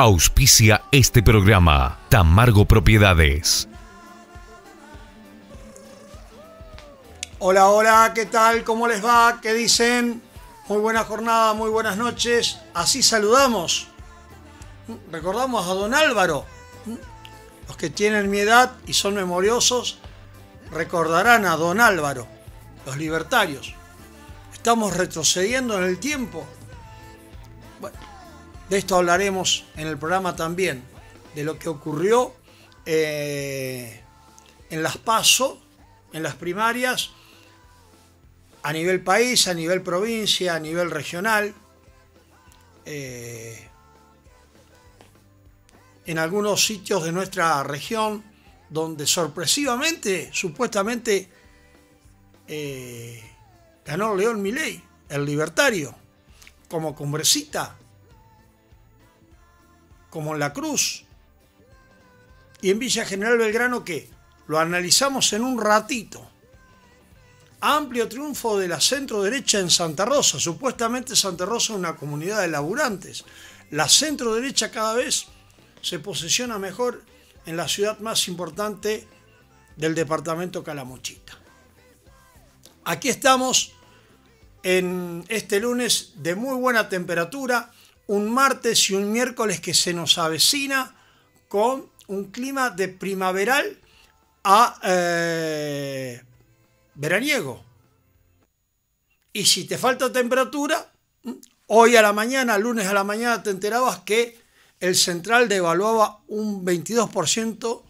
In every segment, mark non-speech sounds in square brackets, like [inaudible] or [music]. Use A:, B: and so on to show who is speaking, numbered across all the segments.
A: Auspicia este programa. Tamargo Propiedades.
B: Hola, hola, ¿qué tal? ¿Cómo les va? ¿Qué dicen? Muy buena jornada, muy buenas noches. Así saludamos. Recordamos a don Álvaro. Los que tienen mi edad y son memoriosos recordarán a don Álvaro, los libertarios. Estamos retrocediendo en el tiempo. De esto hablaremos en el programa también, de lo que ocurrió eh, en las PASO, en las primarias, a nivel país, a nivel provincia, a nivel regional. Eh, en algunos sitios de nuestra región donde sorpresivamente, supuestamente, eh, ganó León Milei, el libertario, como Cumbrecita, como en La Cruz. Y en Villa General Belgrano, que lo analizamos en un ratito. Amplio triunfo de la centro derecha en Santa Rosa. Supuestamente Santa Rosa es una comunidad de laburantes. La centro derecha cada vez se posiciona mejor en la ciudad más importante del departamento Calamuchita. Aquí estamos en este lunes de muy buena temperatura, un martes y un miércoles que se nos avecina con un clima de primaveral a eh, veraniego. Y si te falta temperatura, hoy a la mañana, lunes a la mañana, te enterabas que el central devaluaba un 22%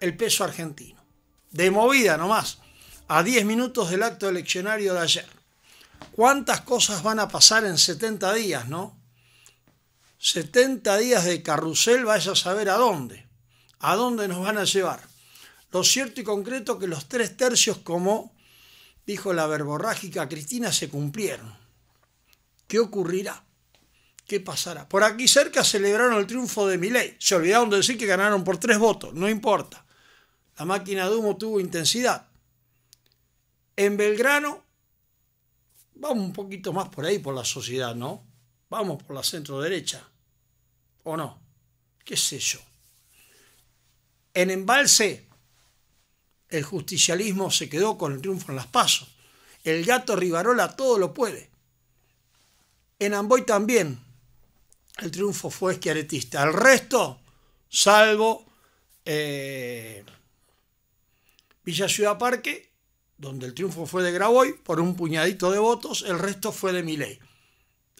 B: el peso argentino. De movida nomás, a 10 minutos del acto eleccionario de ayer. ¿Cuántas cosas van a pasar en 70 días, no? 70 días de carrusel, vaya a saber a dónde. ¿A dónde nos van a llevar? Lo cierto y concreto que los tres tercios, como dijo la verborrágica Cristina, se cumplieron. ¿Qué ocurrirá? ¿Qué pasará? Por aquí cerca celebraron el triunfo de Milei. Se olvidaron de decir que ganaron por tres votos, no importa. La máquina de humo tuvo intensidad. En Belgrano vamos un poquito más por ahí, por la sociedad, ¿no? Vamos por la centro derecha. ¿O no? ¿Qué sé yo? En Embalse, el justicialismo se quedó con el triunfo en las pasos. El gato Rivarola todo lo puede. En Amboy también el triunfo fue esquiaretista. El resto, salvo eh, Villa Ciudad Parque, donde el triunfo fue de Graboy por un puñadito de votos, el resto fue de Miley.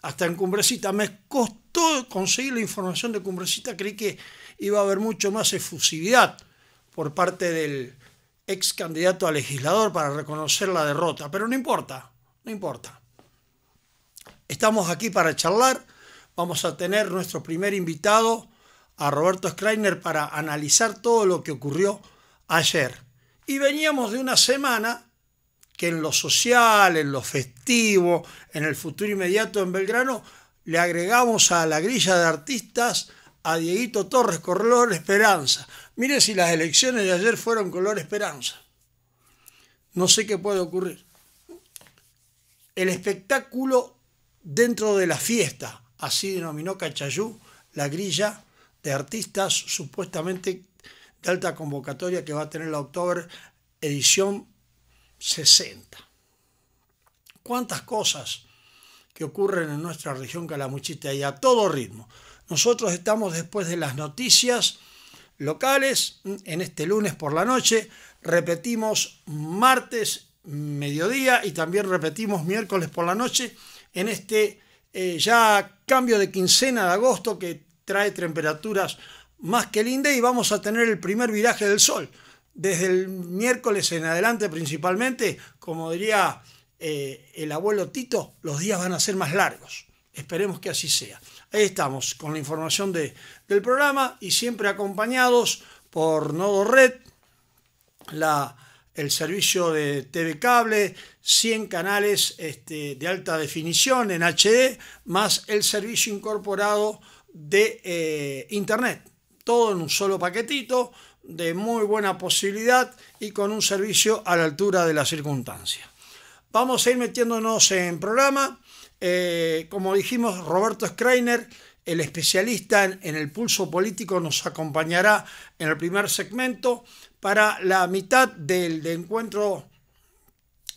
B: Hasta en Cumbrecita me costó conseguir la información de Cumbrecita, creí que iba a haber mucho más efusividad por parte del ex candidato a legislador para reconocer la derrota, pero no importa, no importa. Estamos aquí para charlar, vamos a tener nuestro primer invitado, a Roberto Schreiner, para analizar todo lo que ocurrió ayer. Y veníamos de una semana que en lo social, en lo festivo, en el futuro inmediato en Belgrano, le agregamos a la grilla de artistas a Dieguito Torres, color esperanza. Mire si las elecciones de ayer fueron color esperanza. No sé qué puede ocurrir. El espectáculo dentro de la fiesta, así denominó Cachayú, la grilla de artistas supuestamente alta convocatoria que va a tener la octubre edición 60. ¿Cuántas cosas que ocurren en nuestra región calamuchita y a todo ritmo? Nosotros estamos después de las noticias locales, en este lunes por la noche, repetimos martes mediodía y también repetimos miércoles por la noche en este eh, ya cambio de quincena de agosto que trae temperaturas más que lindas y vamos a tener el primer viraje del sol desde el miércoles en adelante principalmente, como diría eh, el abuelo Tito, los días van a ser más largos. Esperemos que así sea. Ahí estamos con la información de, del programa y siempre acompañados por Nodo Red, la, el servicio de TV Cable, 100 canales este, de alta definición en HD, más el servicio incorporado de eh, Internet. Todo en un solo paquetito de muy buena posibilidad y con un servicio a la altura de la circunstancia. Vamos a ir metiéndonos en programa. Eh, como dijimos, Roberto Schreiner el especialista en, el pulso político nos acompañará en el primer segmento. Para la mitad del, encuentro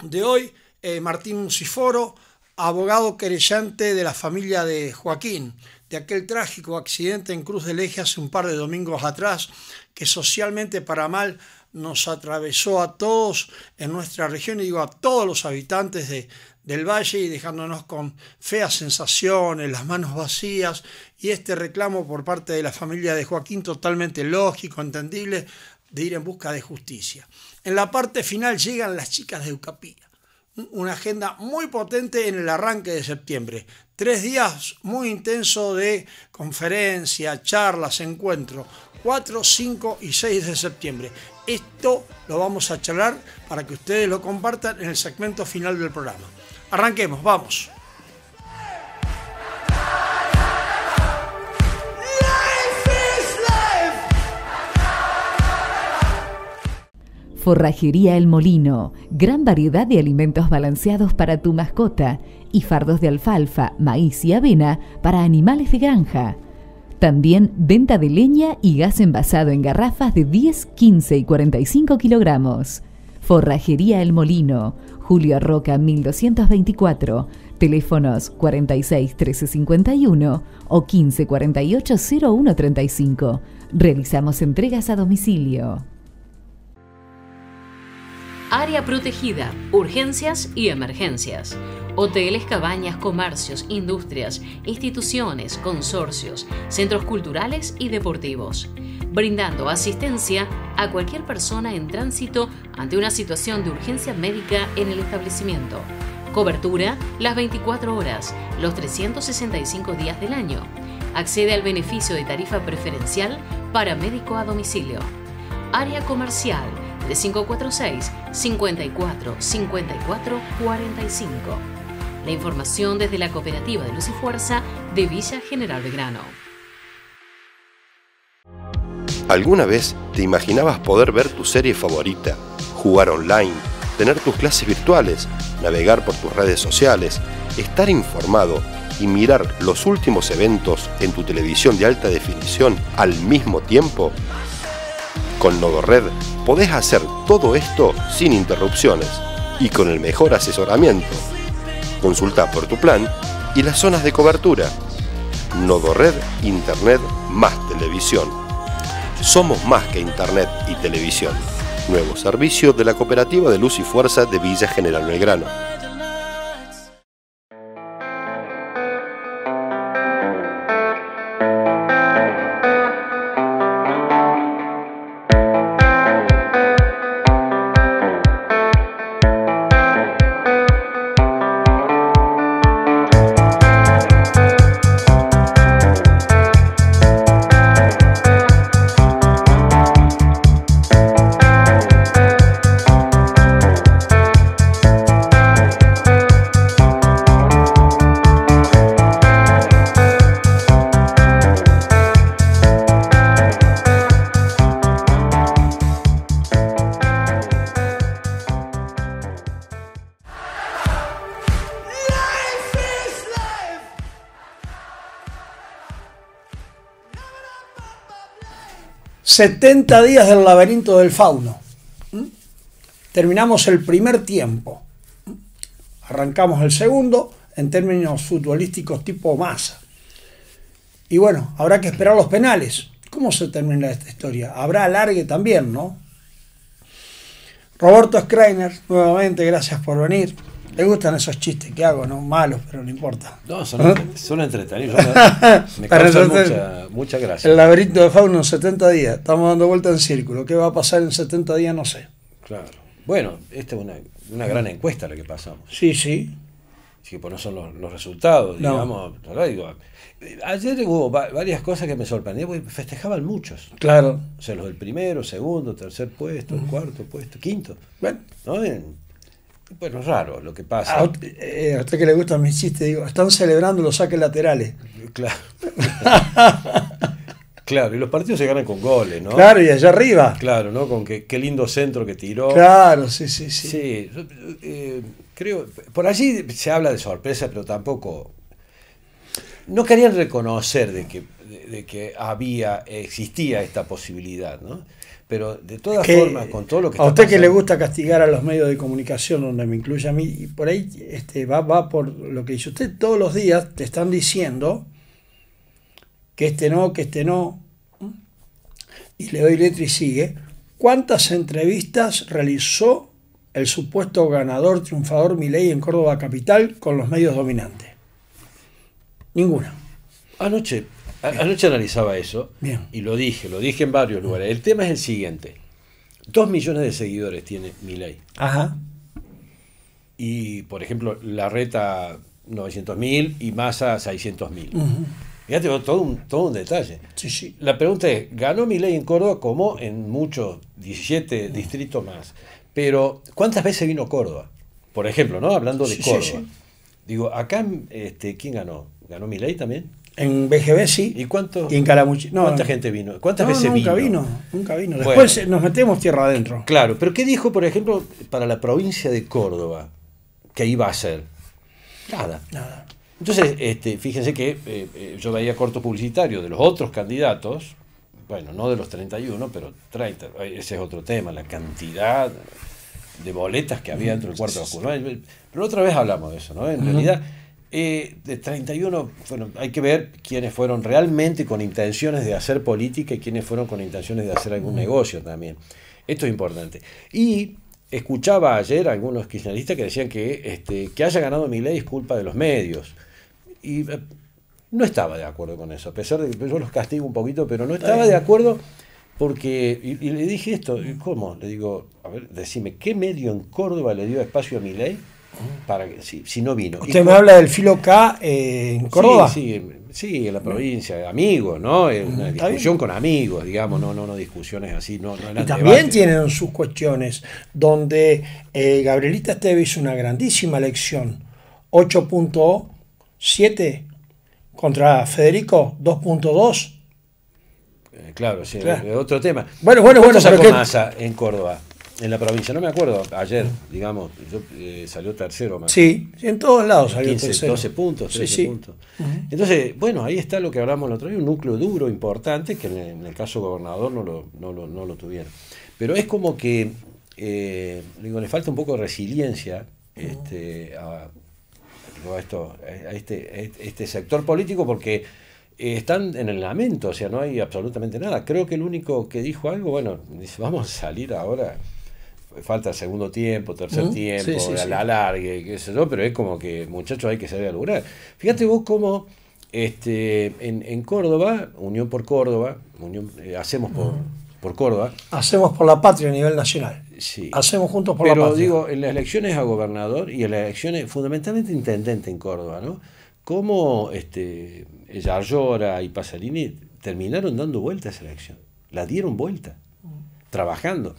B: de hoy, eh, Martín Musiforo, abogado querellante de la familia de Joaquín, de aquel trágico accidente en Cruz del Eje hace un par de domingos atrás, que socialmente para mal nos atravesó a todos en nuestra región, y digo a todos los habitantes de, del valle y dejándonos con feas sensaciones, las manos vacías y este reclamo por parte de la familia de Joaquín totalmente lógico, entendible, de ir en busca de justicia. En la parte final llegan las chicas de Eucapía, una agenda muy potente en el arranque de septiembre. Tres días muy intensos de conferencia, charlas, encuentros, 4, 5 y 6 de septiembre. Esto lo vamos a charlar para que ustedes lo compartan en el segmento final del programa. Arranquemos, vamos.
C: Forrajería El Molino, gran variedad de alimentos balanceados para tu mascota y fardos de alfalfa, maíz y avena para animales de granja. También venta de leña y gas envasado en garrafas de 10, 15 y 45 kilogramos. Forrajería El Molino, Julio Roca 1224, teléfonos 46 1351 o 15 48 0135. Realizamos entregas a domicilio.
D: Área protegida, urgencias y emergencias. Hoteles, cabañas, comercios, industrias, instituciones, consorcios, centros culturales y deportivos brindando asistencia a cualquier persona en tránsito ante una situación de urgencia médica en el establecimiento. Cobertura las 24 horas, los 365 días del año. Accede al beneficio de tarifa preferencial para médico a domicilio. Área comercial de 546 54 54 45. La información desde la Cooperativa de Luz y Fuerza de Villa General Belgrano.
E: ¿Alguna vez te imaginabas poder ver tu serie favorita, jugar online, tener tus clases virtuales, navegar por tus redes sociales, estar informado y mirar los últimos eventos en tu televisión de alta definición al mismo tiempo? Con NodoRed podés hacer todo esto sin interrupciones y con el mejor asesoramiento. Consulta por tu plan y las zonas de cobertura. NodoRed Internet más televisión. Somos más que Internet y televisión. Nuevo servicio de la Cooperativa de Luz y Fuerza de Villa General Belgrano.
B: 70 días del laberinto del fauno. ¿Mm? Terminamos el primer tiempo. Arrancamos el segundo en términos futbolísticos tipo masa. Y bueno, habrá que esperar los penales. ¿Cómo se termina esta historia? Habrá alargue también, ¿no? Roberto Schreiner, nuevamente, gracias por venir. Le gustan esos chistes que hago, ¿no? Malos, pero no importa.
F: No, son, son entretenidos. [laughs] Me causan mucha, mucha gracia.
B: El laberinto de fauno en 70 días. Estamos dando vuelta en círculo. ¿Qué va a pasar en 70 días? No sé.
F: Claro. Bueno, esta es una, una gran encuesta la que pasamos.
B: Sí, sí.
F: Sí, pues no son los, resultados, digamos. Digo, ayer hubo varias cosas que me sorprendieron, porque festejaban muchos.
B: Claro.
F: O sea, los del primero, segundo, tercer puesto, cuarto puesto, quinto. Bueno. ¿no? Bueno, raro lo que pasa.
B: A, eh, a usted que le gustan mis chistes, digo, están celebrando los saques laterales.
F: Claro. [laughs] claro, y los partidos se ganan con goles, ¿no?
B: Claro, y allá arriba.
F: Claro, ¿no? Con qué lindo centro que tiró.
B: Claro, sí, sí, sí.
F: Sí, eh, creo, por allí se habla de sorpresa, pero tampoco... no querían reconocer de que, de, que había, existía esta posibilidad, ¿no? Pero de todas formas, con todo lo que
B: A usted que le gusta castigar a los medios de comunicación, donde me incluye a mí, y por ahí este, va, va por lo que dice usted, todos los días te están diciendo que este no, que este no, y le doy letra y sigue, ¿cuántas entrevistas realizó el supuesto ganador triunfador Milei en Córdoba Capital con los medios dominantes? Ninguna.
F: Anoche, anoche analizaba eso y lo dije, lo dije en varios lugares. El tema es el siguiente. Dos millones de seguidores tiene Milei.
B: Ajá.
F: Y, por ejemplo, la reta 900.000 y Massa 600.000. Fíjate, todo un, todo un detalle.
B: Sí, sí.
F: La pregunta es, ¿ganó Milei en Córdoba como en muchos, 17 distritos más? Pero, ¿cuántas veces vino Córdoba? Por ejemplo, ¿no? Hablando de Córdoba. Digo, acá, este, ¿quién ganó? ¿Ganó Milei también?
B: En BGB sí.
F: ¿Y cuánto?
B: en Calamuchita.
F: No, ¿Cuánta gente vino? ¿Cuántas veces
B: nunca
F: vino?
B: Nunca vino. Después nos metemos tierra adentro.
F: Claro, pero ¿qué dijo, por ejemplo, para la provincia de Córdoba que iba a hacer? Nada.
B: Nada.
F: Entonces, este, fíjense que eh, eh, yo veía corto publicitario de los otros candidatos, bueno, no de los 31, pero 30, ese es otro tema, la cantidad de boletas que había dentro del cuarto oscuro. Pero otra vez hablamos de eso, ¿no? En realidad eh, de 31, bueno, hay que ver quiénes fueron realmente con intenciones de hacer política y quiénes fueron con intenciones de hacer algún negocio también. Esto es importante. Y escuchaba ayer a algunos kirchneristas que decían que, este, que haya ganado mi ley es culpa de los medios. Y eh, no estaba de acuerdo con eso, a pesar de que yo los castigo un poquito, pero no estaba de acuerdo porque, y, le dije esto, ¿cómo? Le digo, a ver, decime, ¿qué medio en Córdoba le dio espacio a mi ley? Para que si, si no vino.
B: Usted me habla del filo K eh, en Córdoba.
F: Sí, sí, en la provincia, amigos, ¿no? Una discusión con amigos, digamos, no, no, no discusiones así. No,
B: y también tienen sus cuestiones, donde eh, Gabrielita Esteves hizo una grandísima elección, 8.7 contra Federico 2.2.
F: Eh, claro, sí, otro tema.
B: Bueno, bueno, bueno.
F: sacó que... En Córdoba? En la provincia, no me acuerdo, ayer, digamos, yo, eh, salió tercero más.
B: Sí, en todos lados salió 15, tercero.
F: 12 puntos, 13 puntos. Entonces, bueno, ahí está lo que hablamos el otro día, un núcleo duro, importante, que en el, caso gobernador no lo, no, lo, no lo tuvieron. Pero es como que, eh, digo, le falta un poco de resiliencia este, a, esto, a este, este sector político porque están en el lamento, o sea, no hay absolutamente nada. Creo que el único que dijo algo, bueno, dice, vamos a salir ahora falta segundo tiempo, tercer tiempo, la largue, qué sé yo, pero es como que, muchachos, hay que saber a lograr. Fíjate vos cómo este, en, Córdoba, Unión por Córdoba, Unión, eh, hacemos por, por Córdoba.
B: Hacemos por la patria a nivel nacional.
F: Sí.
B: Hacemos juntos por la patria.
F: Pero digo, en las elecciones a gobernador y en las elecciones, fundamentalmente intendente en Córdoba, ¿no? Cómo este, Yarlora y Pasarini terminaron dando vuelta a esa elección. La dieron vuelta, trabajando.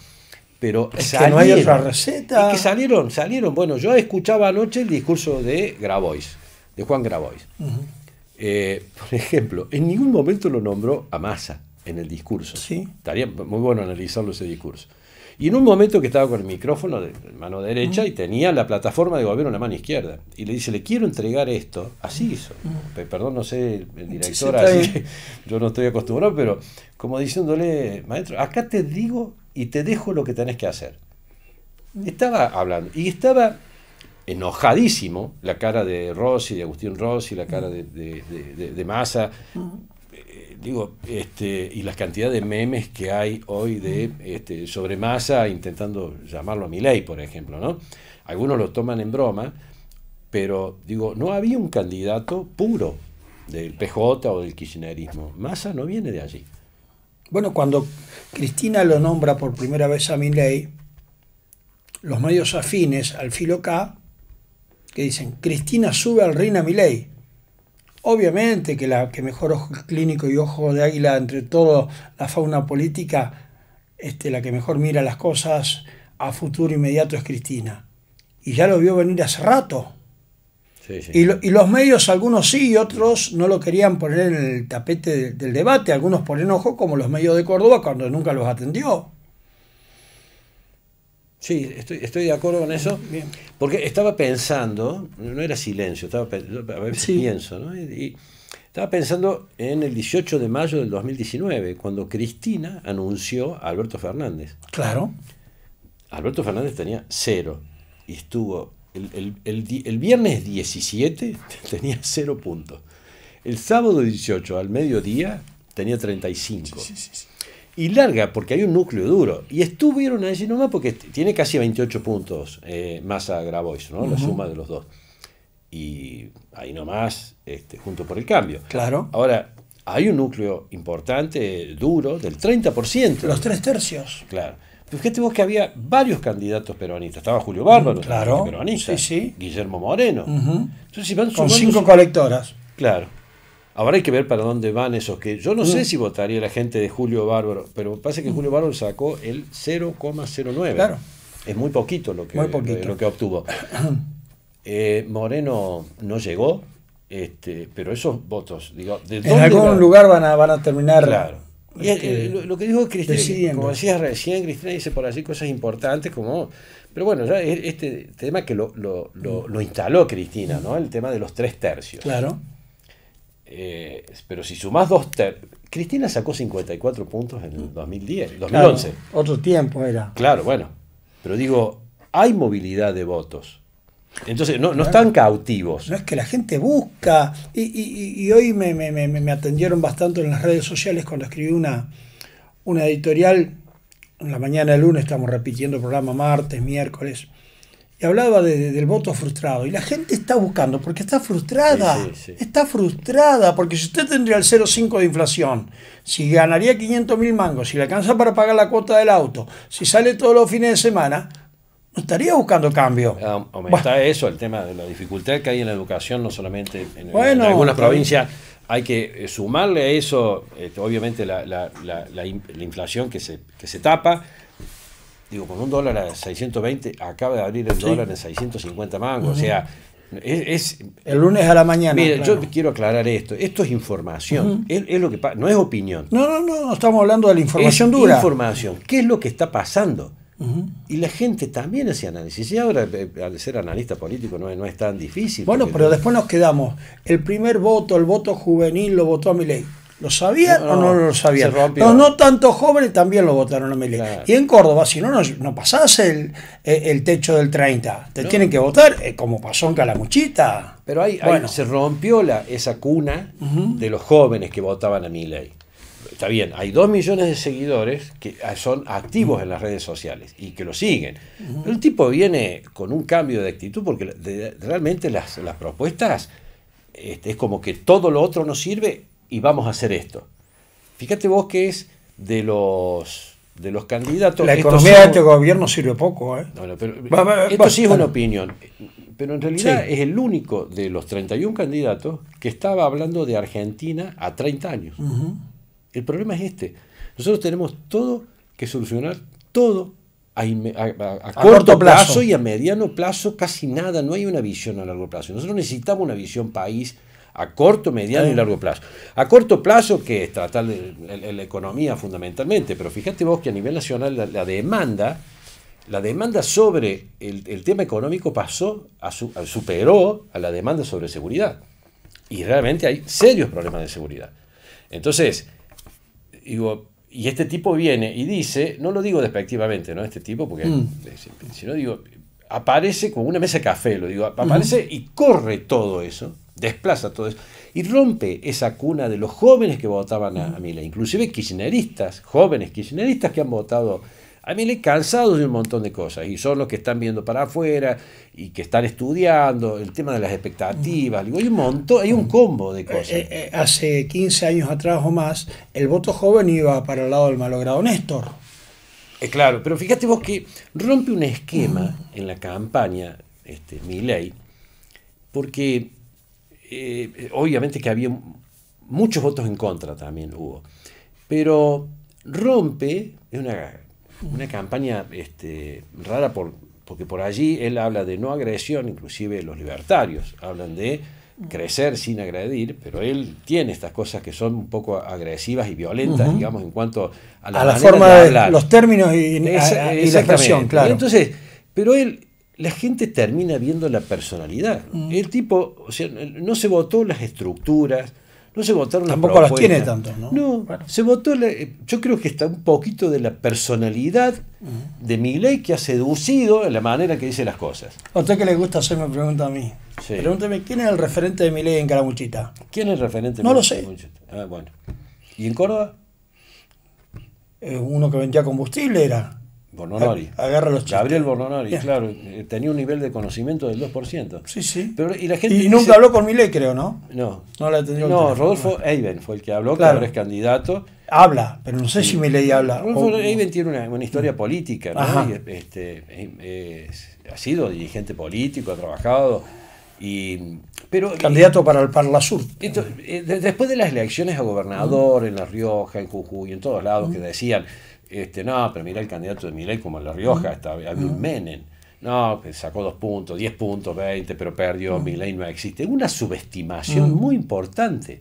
F: Pero
B: es que no hay otra receta.
F: Y que salieron, salieron. Bueno, yo escuchaba anoche el discurso de Grabois, de Juan Grabois. Eh, por ejemplo, en ningún momento lo nombró a Massa en el discurso.
B: Sí.
F: Estaría muy bueno analizarlo ese discurso. Y en un momento que estaba con el micrófono de mano derecha y tenía la plataforma de gobierno en la mano izquierda. Y le dice, le quiero entregar esto. Así hizo. Perdón, no sé, el director, así, [laughs] yo no estoy acostumbrado, pero como diciéndole, maestro, acá te digo y te dejo lo que tenés que hacer. Estaba hablando y estaba enojadísimo la cara de Rossi, de Agustín Rossi, la cara de, de, Massa. Eh, digo, este, y la cantidad de memes que hay hoy de este, sobre Massa intentando llamarlo a mi ley, por ejemplo, ¿no? Algunos lo toman en broma, pero digo, no había un candidato puro del PJ o del kirchnerismo. Massa no viene de allí.
B: Bueno, cuando Cristina lo nombra por primera vez a Milley, los medios afines al filo K, que dicen, Cristina sube al reina Milley. Obviamente que la que mejor ojo clínico y ojo de águila entre toda la fauna política, este, la que mejor mira las cosas a futuro inmediato es Cristina. Y ya lo vio venir hace rato. Y, los medios, algunos sí y otros no lo querían poner en el tapete del debate, algunos por enojo, como los medios de Córdoba cuando nunca los atendió.
F: Sí, estoy, estoy de acuerdo con eso. Porque estaba pensando, no era silencio, estaba, a veces pienso, ¿no? Y, Estaba pensando en el 18 de mayo del 2019, cuando Cristina anunció a Alberto Fernández.
B: Claro.
F: Alberto Fernández tenía cero y estuvo el, el, viernes 17 [laughs] tenía cero puntos. El sábado 18 al mediodía tenía 35. y larga porque hay un núcleo duro. Y estuvieron allí nomás porque tiene casi 28 puntos eh, más a Grabois, ¿no? la suma de los dos. Y ahí nomás, este, junto por el cambio.
B: Claro.
F: Ahora, hay un núcleo importante, duro, del 30%.
B: Los tres tercios.
F: Claro. Fíjate vos que había varios candidatos peronistas. Estaba Julio Bárbaro,
B: claro,
F: peronista.
B: Sí, sí.
F: Guillermo Moreno.
B: Con cinco colectoras.
F: Claro. Ahora hay que ver para dónde van esos que. Yo no sé si votaría la gente de Julio Bárbaro, pero pasa que Julio Bárbaro sacó el 0,09.
B: Claro.
F: Es muy poquito lo que, Lo, que obtuvo. [coughs] Eh, Moreno no llegó, este, pero esos votos, digo,
B: ¿de en algún lugar van a, van a terminar.
F: Claro. Y lo, que dijo Cristina, como decías recién, Cristina dice por allí cosas importantes como... Pero bueno, ya este tema que lo, lo, instaló Cristina, ¿no? El tema de los tres tercios.
B: Claro.
F: Eh, pero si sumás dos tercios... Cristina sacó 54 puntos en el 2010, 2011.
B: otro tiempo era.
F: Claro, bueno. Pero digo, hay movilidad de votos. Entonces, no, no están cautivos.
B: No es que la gente busca. Y, hoy me, atendieron bastante en las redes sociales cuando escribí una, una editorial. En la mañana del lunes estamos repitiendo el programa martes, miércoles. Y hablaba del voto frustrado. Y la gente está buscando porque está frustrada. Está frustrada porque si usted tendría el 0,5 de inflación, si ganaría 500 mil mangos, si le alcanza para pagar la cuota del auto, si sale todos los fines de semana, estaría buscando cambio.
F: Ah, aumenta eso, el tema de la dificultad que hay en la educación, no solamente en, algunas provincias. Hay que eh, sumarle a eso, este, obviamente, la, la, la, inflación que se, que se tapa. Digo, con un dólar a 620, acaba de abrir el dólar en 650 mangos. O sea, es,
B: el lunes a la mañana.
F: Mire, yo yo quiero aclarar esto. Esto es información. es, lo que no es opinión.
B: No, no, no, no estamos hablando de la información dura.
F: Información. ¿Qué es lo que está pasando? Y la gente también hace análisis. Y ahora, eh, al ser analista político, no, no es tan difícil.
B: Bueno, pero después nos quedamos. El primer voto, el voto juvenil, lo votó a mi ley. ¿Lo sabían o no lo sabían? Los no tanto jóvenes también lo votaron a mi ley. Y en Córdoba, si no, no, pasás el, el, techo del 30. Te tienen que votar, eh, como pasó en Calamuchita.
F: Pero ahí, bueno. se rompió la, esa cuna de los jóvenes que votaban a mi ley está bien, hay dos millones de seguidores que son activos en las redes sociales y que lo siguen. Pero el tipo viene con un cambio de actitud porque realmente las, propuestas este, es como que todo lo otro nos sirve y vamos a hacer esto. Fíjate vos que es de los de los candidatos.
B: La economía de este gobierno sirve poco. ¿eh?
F: esto sí es una opinión. Pero en realidad es el único de los 31 candidatos que estaba hablando de Argentina a 30 años. El problema es este. Nosotros tenemos todo que solucionar, todo a, corto, plazo. y a mediano plazo, casi nada. No hay una visión a largo plazo. Nosotros necesitamos una visión país a corto, mediano y largo plazo. A corto plazo, que es tratar de, la economía fundamentalmente, pero fíjate vos que a nivel nacional la, demanda, la demanda sobre el, tema económico pasó, a superó a la demanda sobre seguridad. Y realmente hay serios problemas de seguridad. Entonces, digo, y este tipo viene y dice, no lo digo despectivamente, ¿no? Este tipo, porque, mm. si no digo, aparece como una mesa de café, lo digo, aparece y corre todo eso, desplaza todo eso, y rompe esa cuna de los jóvenes que votaban a, a Mila, inclusive kirchneristas, jóvenes kirchneristas que han votado a mí le cansados de un montón de cosas y son los que están viendo para afuera y que están estudiando el tema de las expectativas. Digo, hay un montón, hay un combo de cosas.
B: Eh, eh, hace 15 años atrás o más, el voto joven iba para el lado del malogrado Néstor.
F: Eh, claro, pero fíjate vos que rompe un esquema en la campaña, este, mi ley, porque obviamente que había muchos votos en contra también hubo, pero rompe, es una una campaña este, rara por, porque por allí él habla de no agresión, inclusive los libertarios hablan de crecer sin agredir, pero él tiene estas cosas que son un poco agresivas y violentas, digamos, en cuanto
B: a la, forma de, los términos y, la expresión, claro.
F: Entonces, pero él, la gente termina viendo la personalidad. El tipo, o sea, no se votó las estructuras, No se votaron las
B: Tampoco las tiene tanto, ¿no?
F: No,
B: Bueno.
F: se votó, la- eh, yo creo que está un poquito de la personalidad de Milei que ha seducido en la manera que dice las cosas.
B: A usted que le gusta hacerme pregunta a mí.
F: Sí.
B: Pregúnteme, ¿quién es el referente de mi ley en Caramuchita?
F: ¿Quién es el referente?
B: No lo sé.
F: Ah, bueno. ¿Y en Córdoba?
B: Eh, uno que vendía combustible era.
F: Bornonori.
B: Agarra los chistes.
F: Gabriel Bornonori,
B: Bien.
F: claro. eh, Tenía un nivel de conocimiento del 2%.
B: Sí, sí.
F: Pero, y la gente
B: y
F: dice-
B: nunca habló con mi ley, creo, ¿no?
F: No.
B: No la
F: No. Rodolfo Eiben fue el que habló,
B: Claro.
F: que ahora es candidato.
B: Habla, pero no sé si mi ley habla.
F: Rodolfo
B: O-
F: Eiben tiene una, una historia política, ¿no? Y, este, eh, es- ha sido dirigente político, ha trabajado. Y, pero
B: Candidato para el Parla Sur.
F: Esto, eh, de- después de las elecciones a gobernador en La Rioja, en Jujuy, en todos lados, que decían, este, no, pero mira el candidato de Milei como en La Rioja, está, un Menem. No, sacó dos puntos, 10 puntos, 20, pero perdió, Milei no existe. Una subestimación muy importante.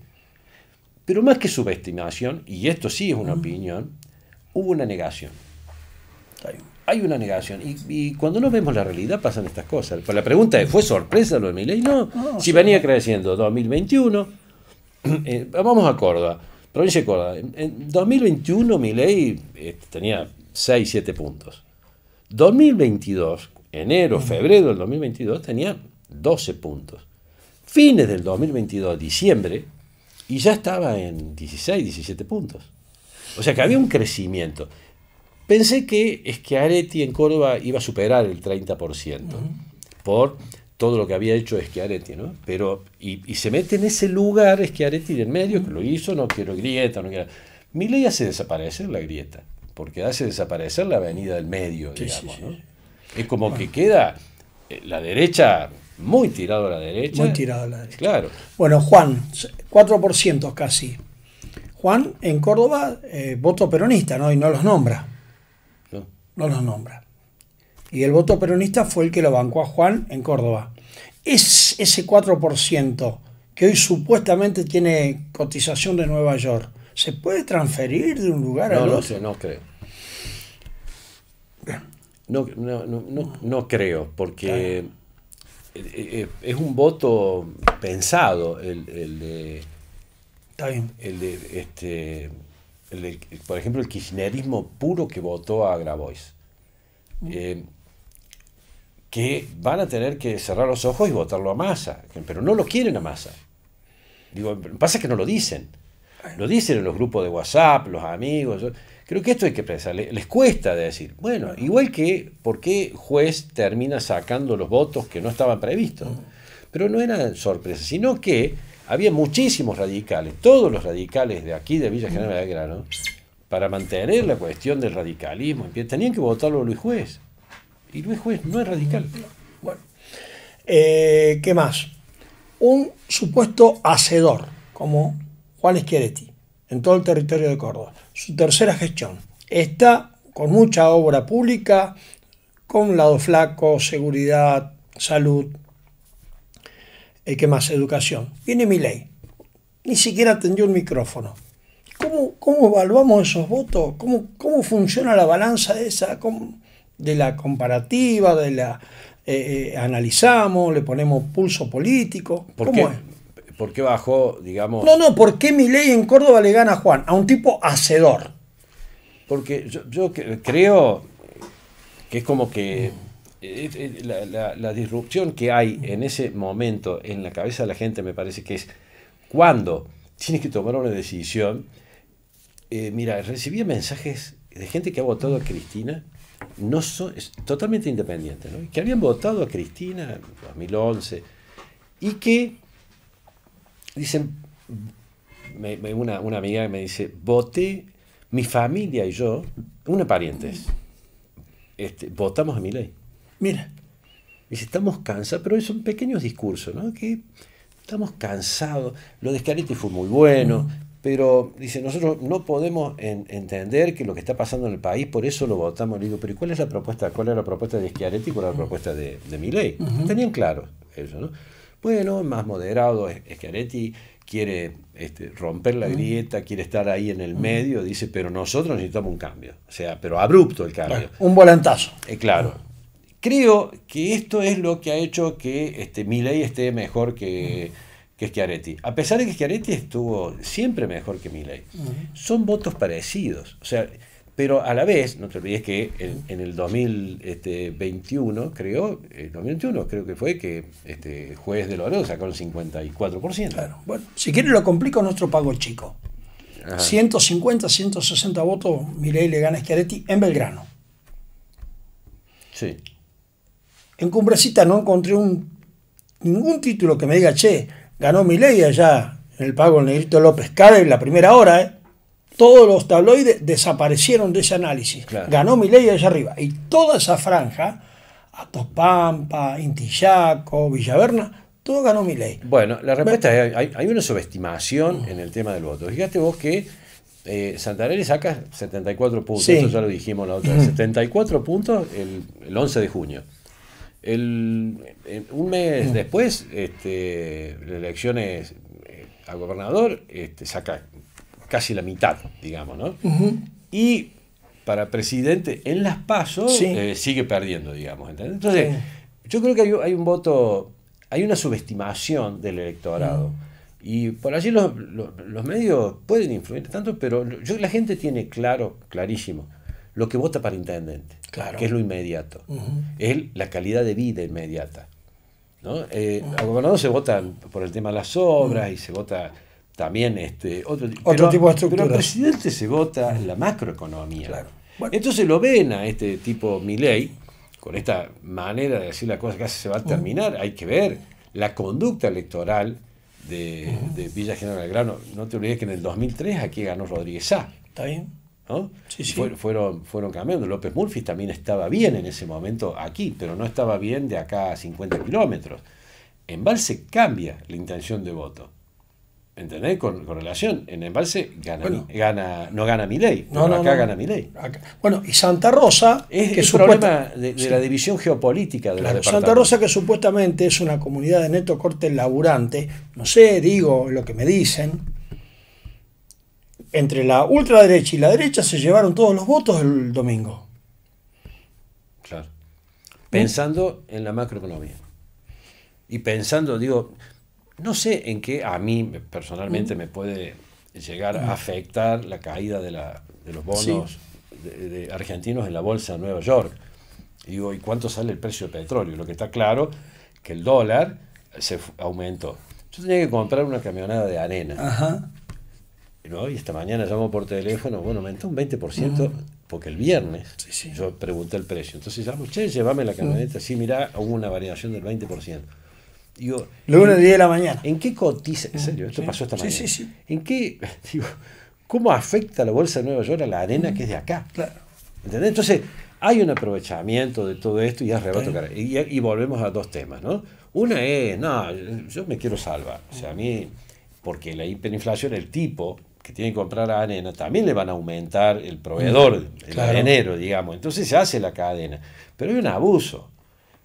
F: Pero más que subestimación, y esto sí es una opinión, hubo una negación. Hay una negación. Y, y cuando no vemos la realidad pasan estas cosas. La pregunta es, ¿fue sorpresa lo de Milei? No. si venía creciendo 2021, [clears throat] eh, vamos a Córdoba, provincia de Córdoba. En, en 2021 Milei eh, tenía 6, 7 puntos. 2022, enero, febrero del 2022, tenía 12 puntos. Fines del 2022, diciembre, y ya estaba en 16, 17 puntos. O sea que había un crecimiento. Pensé que Schiaretti en Córdoba iba a superar el 30% por todo lo que había hecho Schiaretti, ¿no? Pero, y, y se mete en ese lugar Schiaretti del medio, que lo hizo, no quiero grieta, no quiero... Milei hace desaparecer la grieta, porque hace desaparecer la avenida del medio, digamos,
B: sí,
F: ¿no?
B: sí.
F: Es como que queda eh, la derecha muy tirado a la derecha.
B: Muy tirado a la derecha.
F: Claro.
B: Bueno, Juan, 4% casi. Juan en Córdoba, eh, voto peronista, ¿no? Y no los nombra.
F: ¿no?
B: No los nombra. Y el voto peronista fue el que lo bancó a Juan en Córdoba. Es ese 4% que hoy supuestamente tiene cotización de Nueva York, ¿se puede transferir de un lugar
F: No,
B: al
F: no
B: otro?
F: sé, no creo. No, no, no, no, no creo, porque eh, eh, es un voto pensado el, el de,
B: Está bien.
F: el de este, el de- por ejemplo, el kirchnerismo puro que votó a Grabois. Eh, que van a tener que cerrar los ojos y votarlo a masa, pero no lo quieren a masa. Digo, pasa que no lo dicen. Lo dicen en los grupos de WhatsApp, los amigos. Creo que esto hay que pensar. le- Les cuesta decir. Bueno, igual que por qué juez termina sacando los votos que no estaban previstos. Pero no era sorpresa, sino que había muchísimos radicales, todos los radicales de aquí de Villa General Belgrano, para mantener la cuestión del radicalismo. Tenían que votarlo a Luis Juez. Y Luis Juez no es radical.
B: Bueno. Eh, ¿Qué más? Un supuesto hacedor, como Juan Schiaretti, en todo el territorio de Córdoba. Su tercera gestión. Está con mucha obra pública, con lado flaco, seguridad, salud. Eh, ¿Qué más? Educación. Viene mi ley. Ni siquiera atendió el micrófono. ¿Cómo, cómo evaluamos esos votos? ¿Cómo, cómo funciona la balanza esa? ¿Cómo- de la comparativa, de la eh, eh, analizamos, le ponemos pulso político?
F: ¿Por
B: ¿Cómo
F: qué,
B: es?
F: por qué bajó, digamos?
B: No, no, ¿por qué mi ley en Córdoba le gana a Juan? A un tipo hacedor.
F: Porque yo, yo creo que es como que eh, la, la- la disrupción que hay en ese momento en la cabeza de la gente me parece que es cuando tienes que tomar una decisión. Eh, mira, recibía mensajes de gente que ha votado a Cristina, no son, es totalmente independiente, ¿no? que habían votado a Cristina en 2011 y que dicen, me- me- una, una amiga me dice, voté, mi familia y yo, una pariente, es, este, votamos a mi ley.
B: Mira,
F: Dice, estamos cansados, pero son pequeños discursos, ¿no? Que estamos cansados. Lo de Scaretti fue muy bueno, pero dice, nosotros no podemos en- entender que lo que está pasando en el país, por eso lo votamos. Le digo, pero ¿y cuál es la propuesta? ¿Cuál es la propuesta de Schiaretti cuál es la propuesta de, de Milei? Tenían claro eso, ¿no? Bueno, más moderado, Schiaretti quiere este, romper la grieta, quiere estar ahí en el medio, dice, pero nosotros necesitamos un cambio. O sea, pero abrupto el cambio.
B: un volantazo.
F: Eh, claro. Creo que esto es lo que ha hecho que este, Milei esté mejor que, que Schiaretti. A pesar de que Schiaretti estuvo siempre mejor que Milei. Son votos parecidos. O sea, pero a la vez, no te olvides que en, el 2021, creo, el 2021 creo que fue que este juez de Loro sacó el 54%.
B: Claro. Bueno, si quieres lo complico nuestro pago chico. 150, 160 votos, Milei le gana a Schiaretti en Belgrano.
F: Sí.
B: En Cumbrecita no encontré un, ningún título que me diga, che, ganó Milei allá en el pago Negrito López Cádiz en la primera hora, ¿eh? todos los tabloides desaparecieron de ese análisis. Ganó Milei allá arriba. Y toda esa franja, Atopampa, Intillaco, Villaverna, todo ganó Milei.
F: Bueno, la respuesta es, hay, una subestimación en el tema del voto. Fíjate vos que eh, Santarelli saca 74 puntos, eso ya lo dijimos la otra vez, 74 puntos el, 11 de junio. El, un mes después, este, las elecciones eh, a gobernador este, saca casi la mitad, digamos, ¿no? Y para presidente en las pasos eh, sigue perdiendo, digamos. Entonces, yo creo que hay, un voto, hay una subestimación del electorado. Y por allí los, medios pueden influir tanto, pero yo, la gente tiene claro, clarísimo, lo que vota para intendente,
B: claro.
F: que es lo inmediato, es la calidad de vida inmediata. ¿no? Eh, a gobernador se vota por el tema de las obras y se vota también este, otro,
B: tipo de estructura.
F: Pero al presidente se vota la macroeconomía. Entonces lo ven a este tipo Milei, con esta manera de decir la cosa casi se va a terminar, hay que ver la conducta electoral de, Villa General Belgrano. No te olvides que en el 2003 aquí ganó Rodríguez
B: Sá. Está bien.
F: ¿No? fueron, fueron cambiando. López Murphy también estaba bien en ese momento aquí, pero no estaba bien de acá a 50 kilómetros. En Valse cambia la intención de voto. ¿Entendés? Con, relación, en embalse gana, gana, no gana mi ley, no, acá gana mi ley.
B: Bueno, y Santa Rosa,
F: es que es problema de, la división geopolítica de la
B: Santa Rosa, que supuestamente es una comunidad de neto corte laburante, no sé, digo lo que me dicen. Entre la ultraderecha y la derecha se llevaron todos los votos el domingo.
F: Claro. Pensando en la macroeconomía. Y pensando, digo, no sé en qué a mí personalmente mm. me puede llegar a afectar la caída de, la, de los bonos de, argentinos en la bolsa de Nueva York. Y digo, ¿y cuánto sale el precio del petróleo? Lo que está claro que el dólar se aumentó. Yo tenía que comprar una camionada de arena.
B: Ajá.
F: Y esta mañana llamo por teléfono, bueno, aumentó un 20%, porque el viernes yo pregunté el precio. Entonces llamo, che, llévame la camioneta. Sí, mira, hubo una variación del 20%.
B: Digo, Lunes 10 de la mañana.
F: ¿En qué cotiza? En serio, esto pasó esta mañana. Sí, sí, ¿En qué, digo, cómo afecta la bolsa de Nueva York a la arena que es de acá?
B: Claro.
F: ¿Entendés? Entonces, hay un aprovechamiento de todo esto y es rebato y, y, volvemos a dos temas, ¿no? Una es, no, yo me quiero salvar. O sea, a mí, porque la hiperinflación, el tipo que tiene que comprar arena, también le van a aumentar el proveedor, el arenero, digamos. Entonces se hace la cadena. Pero hay un abuso.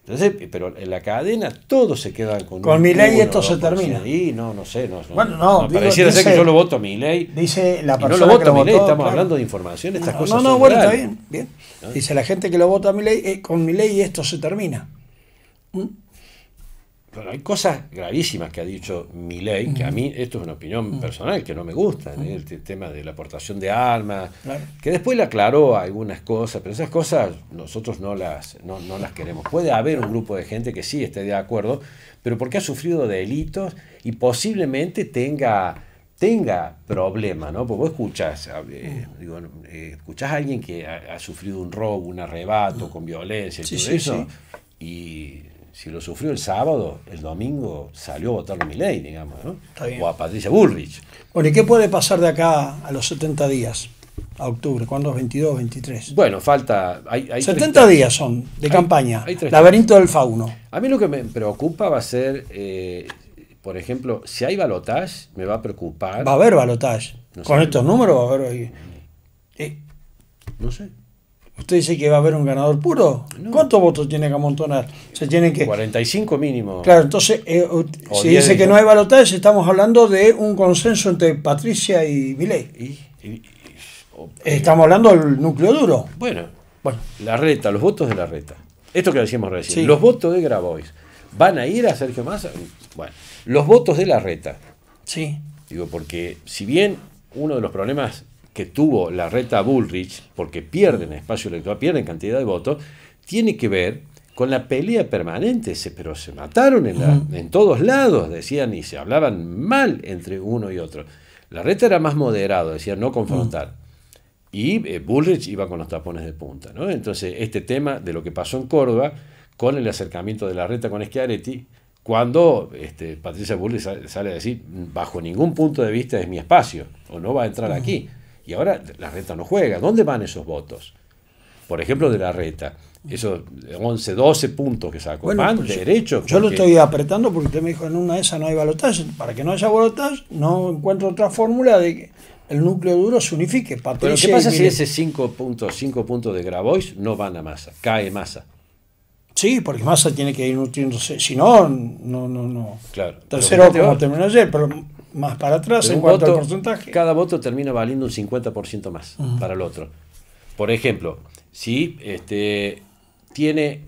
F: Entonces, pero en la cadena todos se quedan con
B: Con mi ley esto se termina.
F: Y no, no sé. No,
B: bueno, no.
F: pareciera ser que yo lo voto a mi ley.
B: Dice la
F: persona. no lo voto a mi ley, estamos hablando de información, estas cosas.
B: No, no, bueno, está bien. bien. Dice la gente que lo vota a mi ley, eh, con mi ley esto se termina. ¿Mm?
F: Bueno, hay cosas gravísimas que ha dicho Milei, que a mí esto es una opinión personal que no me gusta, ¿eh? el tema de la aportación de armas, que después le aclaró algunas cosas, pero esas cosas nosotros no las, no, las queremos. Puede haber un grupo de gente que sí esté de acuerdo, pero porque ha sufrido delitos y posiblemente tenga tenga problemas, ¿no? Porque vos escuchás, eh, digo, eh, escuchás a alguien que ha, sufrido un robo, un arrebato con violencia y todo eso, y si lo sufrió el sábado, el domingo salió a votar a Milei, digamos, ¿no? O a Patricia Bullrich.
B: Bueno, ¿y qué puede pasar de acá a los 70 días? A octubre, ¿cuándo es 22, 23?
F: Bueno, falta... Hay,
B: 70 días son de campaña. Laberinto del Fauno.
F: A mí lo que me preocupa va a ser, eh, por ejemplo, si hay balotage, me va a preocupar.
B: Va a haber balotage. Con estos números va a haber...
F: Eh, no sé.
B: ¿Usted dice que va a haber un ganador puro? ¿Cuántos votos tiene que amontonar? Se tienen que...
F: 45 mínimo.
B: Claro, entonces, eh, si dice que no hay balotaje, estamos hablando de un consenso entre Patricia y Milei. estamos hablando del núcleo duro.
F: Bueno, bueno, la reta, los votos de la reta. Esto que decíamos recién, los votos de Grabois, ¿van a ir a Sergio Massa? Bueno, Los votos de la reta.
B: Sí.
F: Digo, porque si bien uno de los problemas que tuvo la reta Bullrich, porque pierden espacio electoral, pierden cantidad de votos, tiene que ver con la pelea permanente, se, pero se mataron en, la- en todos lados, decían, y se hablaban mal entre uno y otro. La reta era más moderado, decía no confrontar. Y eh, Bullrich iba con los tapones de punta. ¿no? Entonces, este tema de lo que pasó en Córdoba, con el acercamiento de la reta con Schiaretti, cuando este, Patricia Bullrich sale, sale a decir, bajo ningún punto de vista es mi espacio, o no va a entrar aquí. Y ahora la reta no juega. ¿Dónde van esos votos? Por ejemplo, de la reta. Esos 11, 12 puntos que sacó.
B: Bueno,
F: van
B: pues yo-
F: derecho.
B: Yo lo estoy apretando porque usted me dijo en una de esas no hay balotaje. Para que no haya balotaje, no encuentro otra fórmula de que el núcleo duro se unifique.
F: Pero ¿qué pasa si ese 5 puntos, 5 puntos de Grabois no van a masa? Cae masa.
B: Sí, porque Massa tiene que ir nutriéndose. Si no, no, no, no.
F: Claro.
B: Tercero, como terminó ayer, pero más para atrás en cuanto
F: voto-
B: al porcentaje.
F: Cada voto termina valiendo un 50% más para el otro. Por ejemplo, si este, tiene,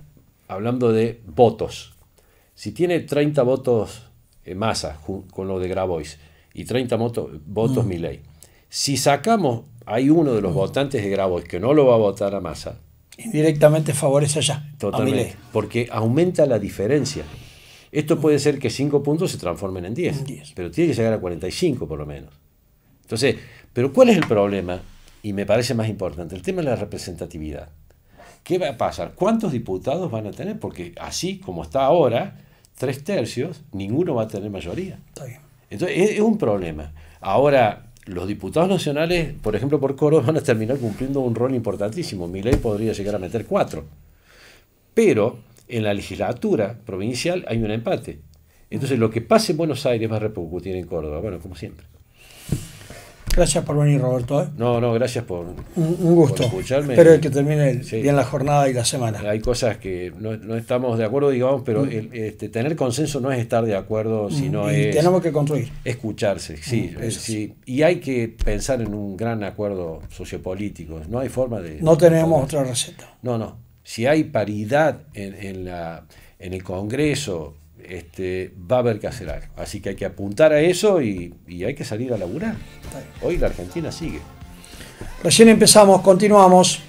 F: hablando de votos, si tiene 30 votos en masa con lo de Grabois y 30 votos, Milei, si sacamos, hay uno de los votantes de Grabois que no lo va a votar a masa,
B: Indirectamente favorece allá.
F: Totalmente. Porque aumenta la diferencia. Esto puede ser que 5 puntos se transformen en 10,
B: En 10.
F: pero tiene que llegar a 45 por lo menos. Entonces, pero ¿cuál es el problema? Y me parece más importante, el tema de la representatividad. ¿Qué va a pasar? ¿Cuántos diputados van a tener? Porque así como está ahora, tres tercios, ninguno va a tener mayoría.
B: Está bien.
F: Entonces, es, es un problema. Ahora, los diputados nacionales, por ejemplo, por Córdoba, van a terminar cumpliendo un rol importantísimo. Mi ley podría llegar a meter cuatro. Pero en la legislatura provincial hay un empate. Entonces, lo que pase en Buenos Aires va a repercutir en Córdoba. Bueno, como siempre.
B: Gracias por venir, Roberto. ¿eh?
F: No, no, gracias por...
B: Un, un gusto.
F: Por escucharme.
B: Espero que termine el-
F: Sí.
B: bien la jornada y la semana.
F: Hay cosas que no, no estamos de acuerdo, digamos, pero el- este, tener consenso no es estar de acuerdo, sino
B: Mm. y
F: es...
B: tenemos que construir.
F: Escucharse, sí,
B: Mm, eso
F: sí. Y hay que pensar en un gran acuerdo sociopolítico. No hay forma de.
B: No tenemos otra receta.
F: No, no. Si hay paridad en, en la, en el Congreso, este, va a haber que hacer algo. Así que hay que apuntar a eso y, y hay que salir a laburar. Hoy la Argentina sigue.
B: Recién empezamos, continuamos.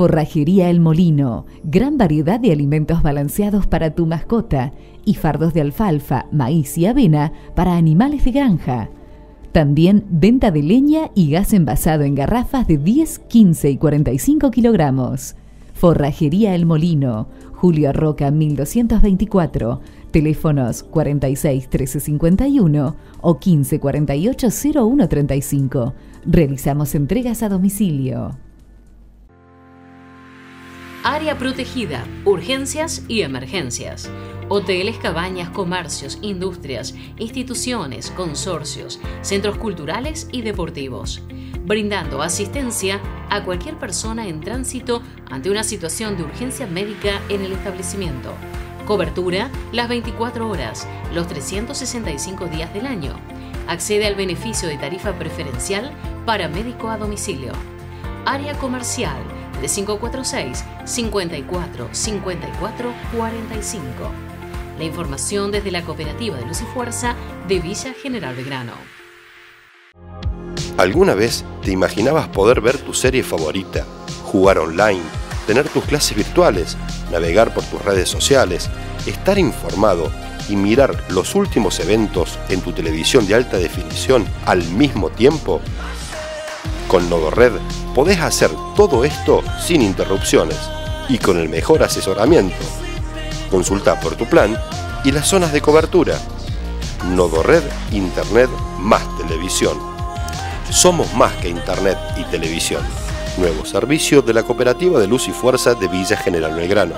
C: Forrajería El Molino, gran variedad de alimentos balanceados para tu mascota y fardos de alfalfa, maíz y avena para animales de granja. También venta de leña y gas envasado en garrafas de 10, 15 y 45 kilogramos. Forrajería El Molino, Julio Roca 1224, teléfonos 46 1351 o 15 48 0135. Realizamos entregas a domicilio.
D: Área protegida, urgencias y emergencias. Hoteles, cabañas, comercios, industrias, instituciones, consorcios, centros culturales y deportivos. Brindando asistencia a cualquier persona en tránsito ante una situación de urgencia médica en el establecimiento. Cobertura las 24 horas, los 365 días del año. Accede al beneficio de tarifa preferencial para médico a domicilio. Área comercial de 546 54 54 45. La información desde la cooperativa de Luz y Fuerza de Villa General Belgrano.
E: ¿Alguna vez te imaginabas poder ver tu serie favorita, jugar online, tener tus clases virtuales, navegar por tus redes sociales, estar informado y mirar los últimos eventos en tu televisión de alta definición al mismo tiempo? Con NodoRed podés hacer todo esto sin interrupciones y con el mejor asesoramiento. Consulta por tu plan y las zonas de cobertura. Nodo Red, Internet más televisión. Somos más que Internet y televisión. Nuevo servicio de la Cooperativa de Luz y Fuerza de Villa General Belgrano.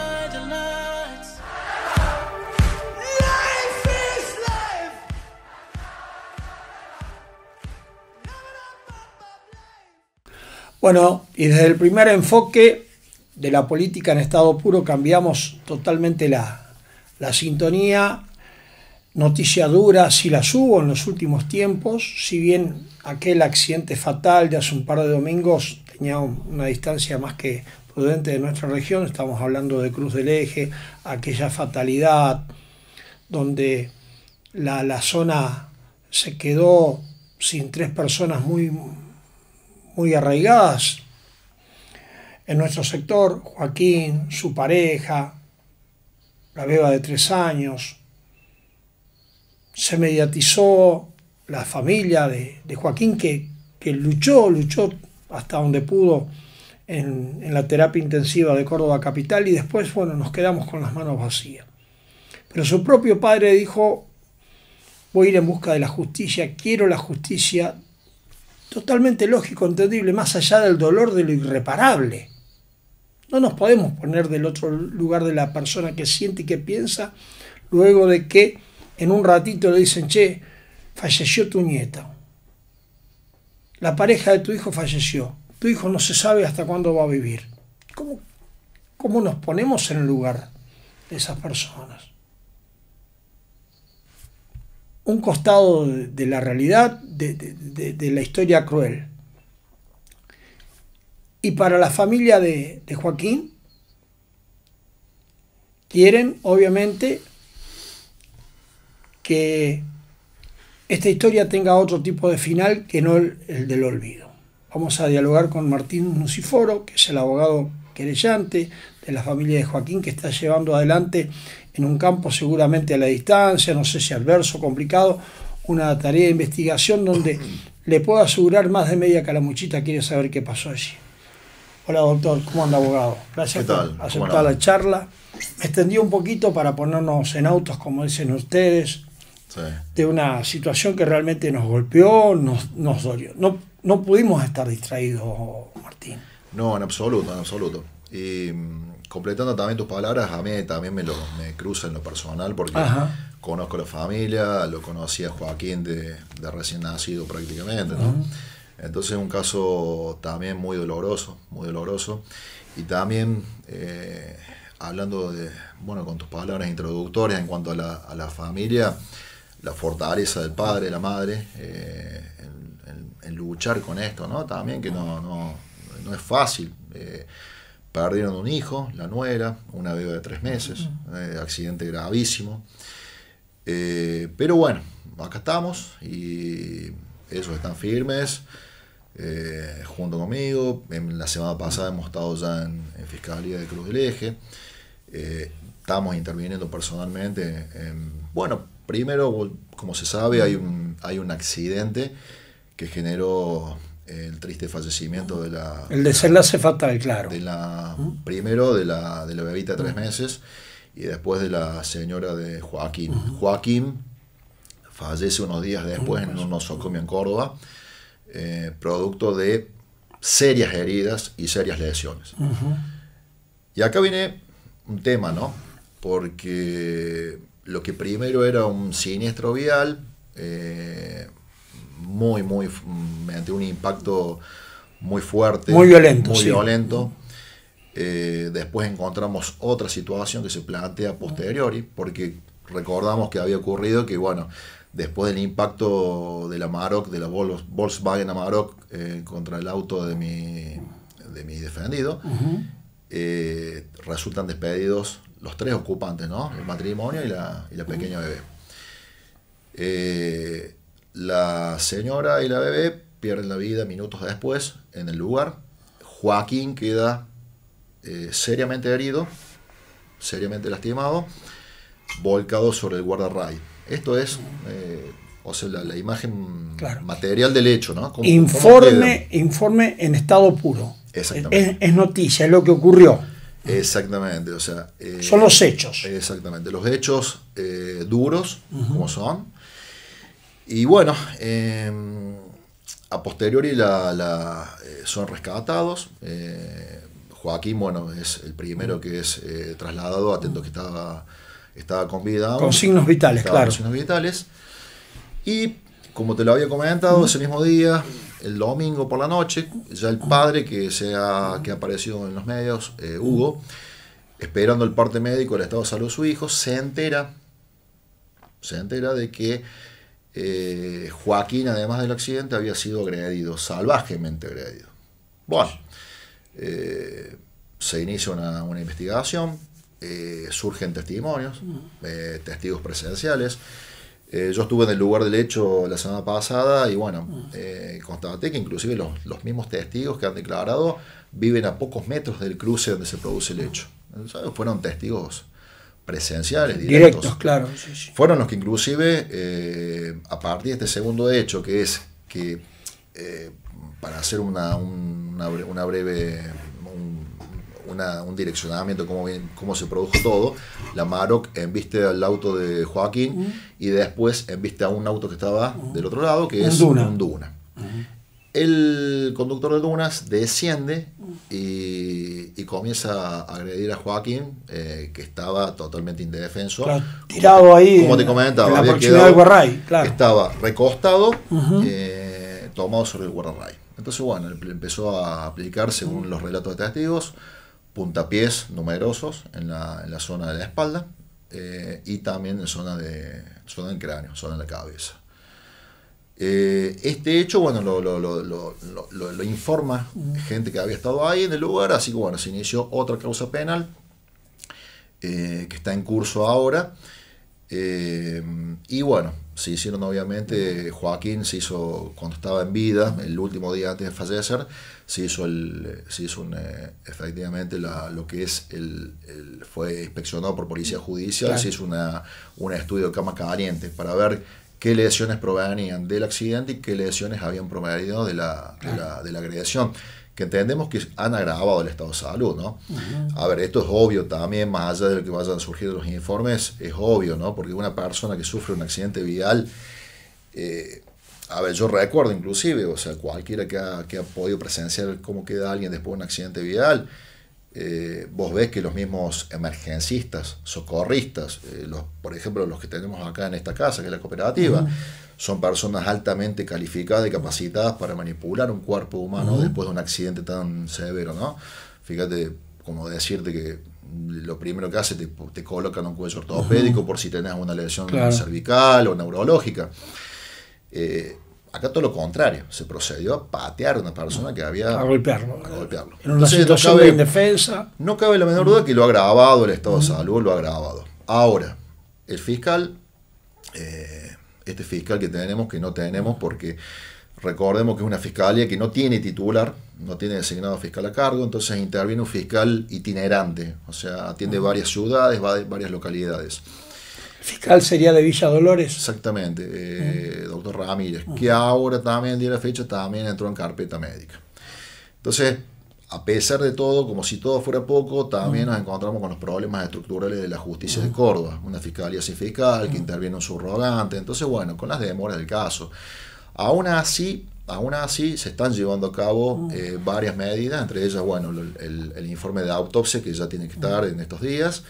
B: Bueno, y desde el primer enfoque de la política en estado puro cambiamos totalmente la, la sintonía. Noticia dura, si las hubo en los últimos tiempos, si bien aquel accidente fatal de hace un par de domingos tenía una distancia más que prudente de nuestra región, estamos hablando de Cruz del Eje, aquella fatalidad donde la, la zona se quedó sin tres personas muy, muy arraigadas en nuestro sector, Joaquín, su pareja, la beba de tres años, se mediatizó la familia de, Joaquín que, luchó, luchó hasta donde pudo en, en, la terapia intensiva de Córdoba Capital y después, bueno, nos quedamos con las manos vacías. Pero su propio padre dijo, voy a ir en busca de la justicia, quiero la justicia totalmente lógico, entendible, más allá del dolor de lo irreparable. No nos podemos poner del otro lugar de la persona que siente y que piensa luego de que en un ratito le dicen, che, falleció tu nieta. La pareja de tu hijo falleció. Tu hijo no se sabe hasta cuándo va a vivir. ¿Cómo, cómo nos ponemos en el lugar de esas personas? Un costado de la realidad, de, la historia cruel. Y para la familia de, Joaquín, quieren obviamente que esta historia tenga otro tipo de final que no el, el del olvido. Vamos a dialogar con Martín Nuciforo, que es el abogado querellante de la familia de Joaquín, que está llevando adelante en un campo seguramente a la distancia, no sé si adverso, complicado, una tarea de investigación donde [clears throat] le puedo asegurar más de media calamuchita quiere saber qué pasó allí. Hola doctor, ¿cómo anda abogado? Gracias por aceptar la charla. Me extendí un poquito para ponernos en autos, como dicen ustedes, de una situación que realmente nos golpeó, nos, nos dolió. No, no pudimos estar distraídos, Martín.
G: No, en absoluto, en absoluto. Y mm, completando también tus palabras, a mí también me, lo, me cruza en lo personal porque conozco la familia, lo conocí a Joaquín de, recién nacido prácticamente, ¿no? Entonces es un caso también muy doloroso, muy doloroso. Y también eh, hablando de, bueno, con tus palabras introductorias en cuanto a la, a la familia, la fortaleza del padre, la madre, eh, en, luchar con esto, ¿no? También que no, no, no es fácil. Eh, Perdieron un hijo, la nuera, una bebé de tres meses, eh, accidente gravísimo. Eh, pero bueno, acá estamos y ellos están firmes eh, junto conmigo. En la semana pasada hemos estado ya en, Fiscalía de Cruz del Eje. estamos interviniendo personalmente. bueno, primero, como se sabe, hay un, hay un accidente que generó el triste fallecimiento de la...
B: El desenlace fatal, claro.
G: De la, primero de la, de la bebita de tres meses y después de la señora de Joaquín. Joaquín fallece unos días después en un nosocomio en Córdoba, eh, producto de serias heridas y serias lesiones. Y acá viene un tema, ¿no? Porque lo que primero era un siniestro vial, eh, muy, muy, mediante un impacto muy fuerte.
B: Muy violento.
G: Muy violento. Eh, después encontramos otra situación que se plantea posteriori, porque recordamos que había ocurrido que, bueno, después del impacto de la Maroc, de la Volkswagen Amarok eh, contra el auto de mi, de mi defendido, eh, resultan despedidos los tres ocupantes, ¿no? El matrimonio y la, y la pequeña bebé. La señora y la bebé pierden la vida minutos después en el lugar. Joaquín queda eh, seriamente herido, seriamente lastimado, volcado sobre el guardarray. Esto es, eh, O sea, la, la imagen
B: Claro.
G: material del hecho, ¿no? ¿Cómo- cómo
B: Informe, informe en estado puro.
G: Exactamente.
B: Es, es noticia, es lo que ocurrió.
G: Exactamente, o sea... eh,
B: Son los hechos.
G: Exactamente, los hechos duros, como son. Y bueno, eh, a posteriori la, la, eh, son rescatados. eh, Joaquín, bueno, es el primero que es eh, trasladado, atento que estaba, estaba con vida.
B: Con signos vitales, claro.
G: con signos vitales. Y como te lo había comentado, ese mismo día, el domingo por la noche, ya el padre que, se ha, que ha aparecido en los medios, eh, Hugo, esperando el parte médico del estado de salud de su hijo, se entera, se entera de que eh, Joaquín, además del accidente, había sido agredido, salvajemente agredido. Bueno, eh, se inicia una, una investigación, eh, surgen testimonios, eh, testigos presenciales. Yo estuve en el lugar del hecho la semana pasada y bueno, eh, constaté que inclusive los, los mismos testigos que han declarado viven a pocos metros del cruce donde se produce el hecho. ¿Sabes? Fueron testigos presenciales, directos.
B: Directos, claro. sí, sí.
G: Fueron los que inclusive, eh, a partir de este segundo hecho, que es que, eh, para hacer una, un- una, bre- una breve, un, una- un direccionamiento, cómo, bien- cómo se produjo todo, la Maroc embiste al auto de Joaquín y después embiste a un auto que estaba del otro lado, que
B: Un
G: es
B: Duna.
G: un Duna. El conductor de Dunas desciende y, y comienza a agredir a Joaquín, eh, que estaba totalmente indefenso.
B: Claro, tirado ahí
G: Como te
B: en-
G: comentaba,
B: en la
G: había
B: proximidad
G: quedado-
B: del Guarray, claro.
G: Estaba recostado, eh, tomado sobre el guardarray. Entonces, bueno, empezó a aplicar, según los relatos de testigos, puntapiés numerosos en la, en la zona de la espalda eh, y también en zona, de, zona del cráneo, zona de la cabeza. Eh, este hecho, bueno, lo, informa gente que había estado ahí en el lugar, así que bueno, se inició otra causa penal eh, que está en curso ahora. Eh, y bueno, se hicieron obviamente, Joaquín se hizo cuando estaba en vida, el último día antes de fallecer, se hizo, el, se hizo un, efectivamente la- lo que es el, el- fue inspeccionado por policía judicial,
B: Claro.
G: se hizo una, un estudio de cama caliente para ver qué lesiones provenían del accidente y qué lesiones habían provenido de la, de la, de la agresión que entendemos que han agravado el estado de salud, ¿no? A ver, esto es obvio también, más allá de lo que vayan a surgir de los informes, es obvio, ¿no? Porque una persona que sufre un accidente vial, eh, a ver, yo recuerdo inclusive, o sea, cualquiera que ha, que ha podido presenciar cómo queda alguien después de un accidente vial, eh, vos ves que los mismos emergencistas, socorristas, eh, los, por ejemplo, los que tenemos acá en esta casa, que es la cooperativa, son personas altamente calificadas y capacitadas para manipular un cuerpo humano después de un accidente tan severo, ¿no? Fíjate, como decirte que lo primero que hace te, te colocan un cuello ortopédico por si tenés una lesión
B: Claro.
G: cervical o neurológica. Eh, acá todo lo contrario, se procedió a patear a una persona que había...
B: A golpearlo.
G: a golpearlo.
B: En una
G: Entonces, no
B: situación
G: cabe-
B: de indefensa.
G: no cabe la menor duda que lo ha agravado el estado de salud, lo ha agravado. Ahora, el fiscal, eh, este fiscal que tenemos, que no tenemos, porque recordemos que es una fiscalía que no tiene titular, no tiene designado fiscal a cargo, entonces interviene un fiscal itinerante, o sea, atiende varias ciudades, va- varias localidades.
B: Fiscal sería de Villa Dolores.
G: Exactamente, eh, doctor Ramírez, que ahora también, el día de la fecha, también entró en carpeta médica. Entonces, a pesar de todo, como si todo fuera poco, también nos encontramos con los problemas estructurales de la justicia de Córdoba, una fiscalía sin fiscal que interviene un subrogante, entonces, bueno, con las demoras del caso. Aún así, aún así se están llevando a cabo eh, varias medidas, entre ellas, bueno, el- el informe de autopsia que ya tiene que estar en estos días,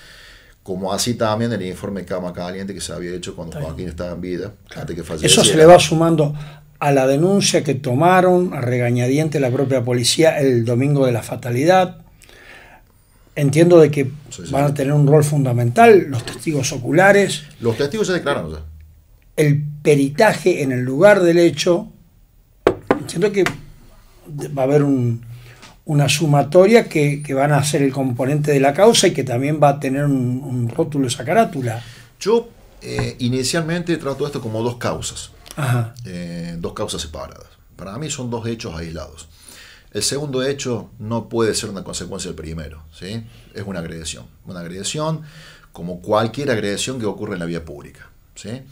G: como así también el informe cama caliente que se había hecho cuando Joaquín estaba en vida, antes que falleciera.
B: Eso se le va sumando a la denuncia que tomaron a regañadiente la propia policía el domingo de la fatalidad. Entiendo de que
G: Sí, sí,
B: van
G: sí.
B: a tener un rol fundamental los testigos oculares,
G: Los testigos ya declararon ya.
B: el peritaje en el lugar del hecho. Entiendo que va a haber un- una sumatoria que, que van a ser el componente de la causa y que también va a tener un, un rótulo esa carátula.
G: Yo eh, inicialmente trato esto como dos causas,
B: Ajá.
G: eh, dos causas separadas. Para mí son dos hechos aislados. El segundo hecho no puede ser una consecuencia del primero, ¿sí? Es una agresión. Una agresión como cualquier agresión que ocurre en la vía pública, ¿sí?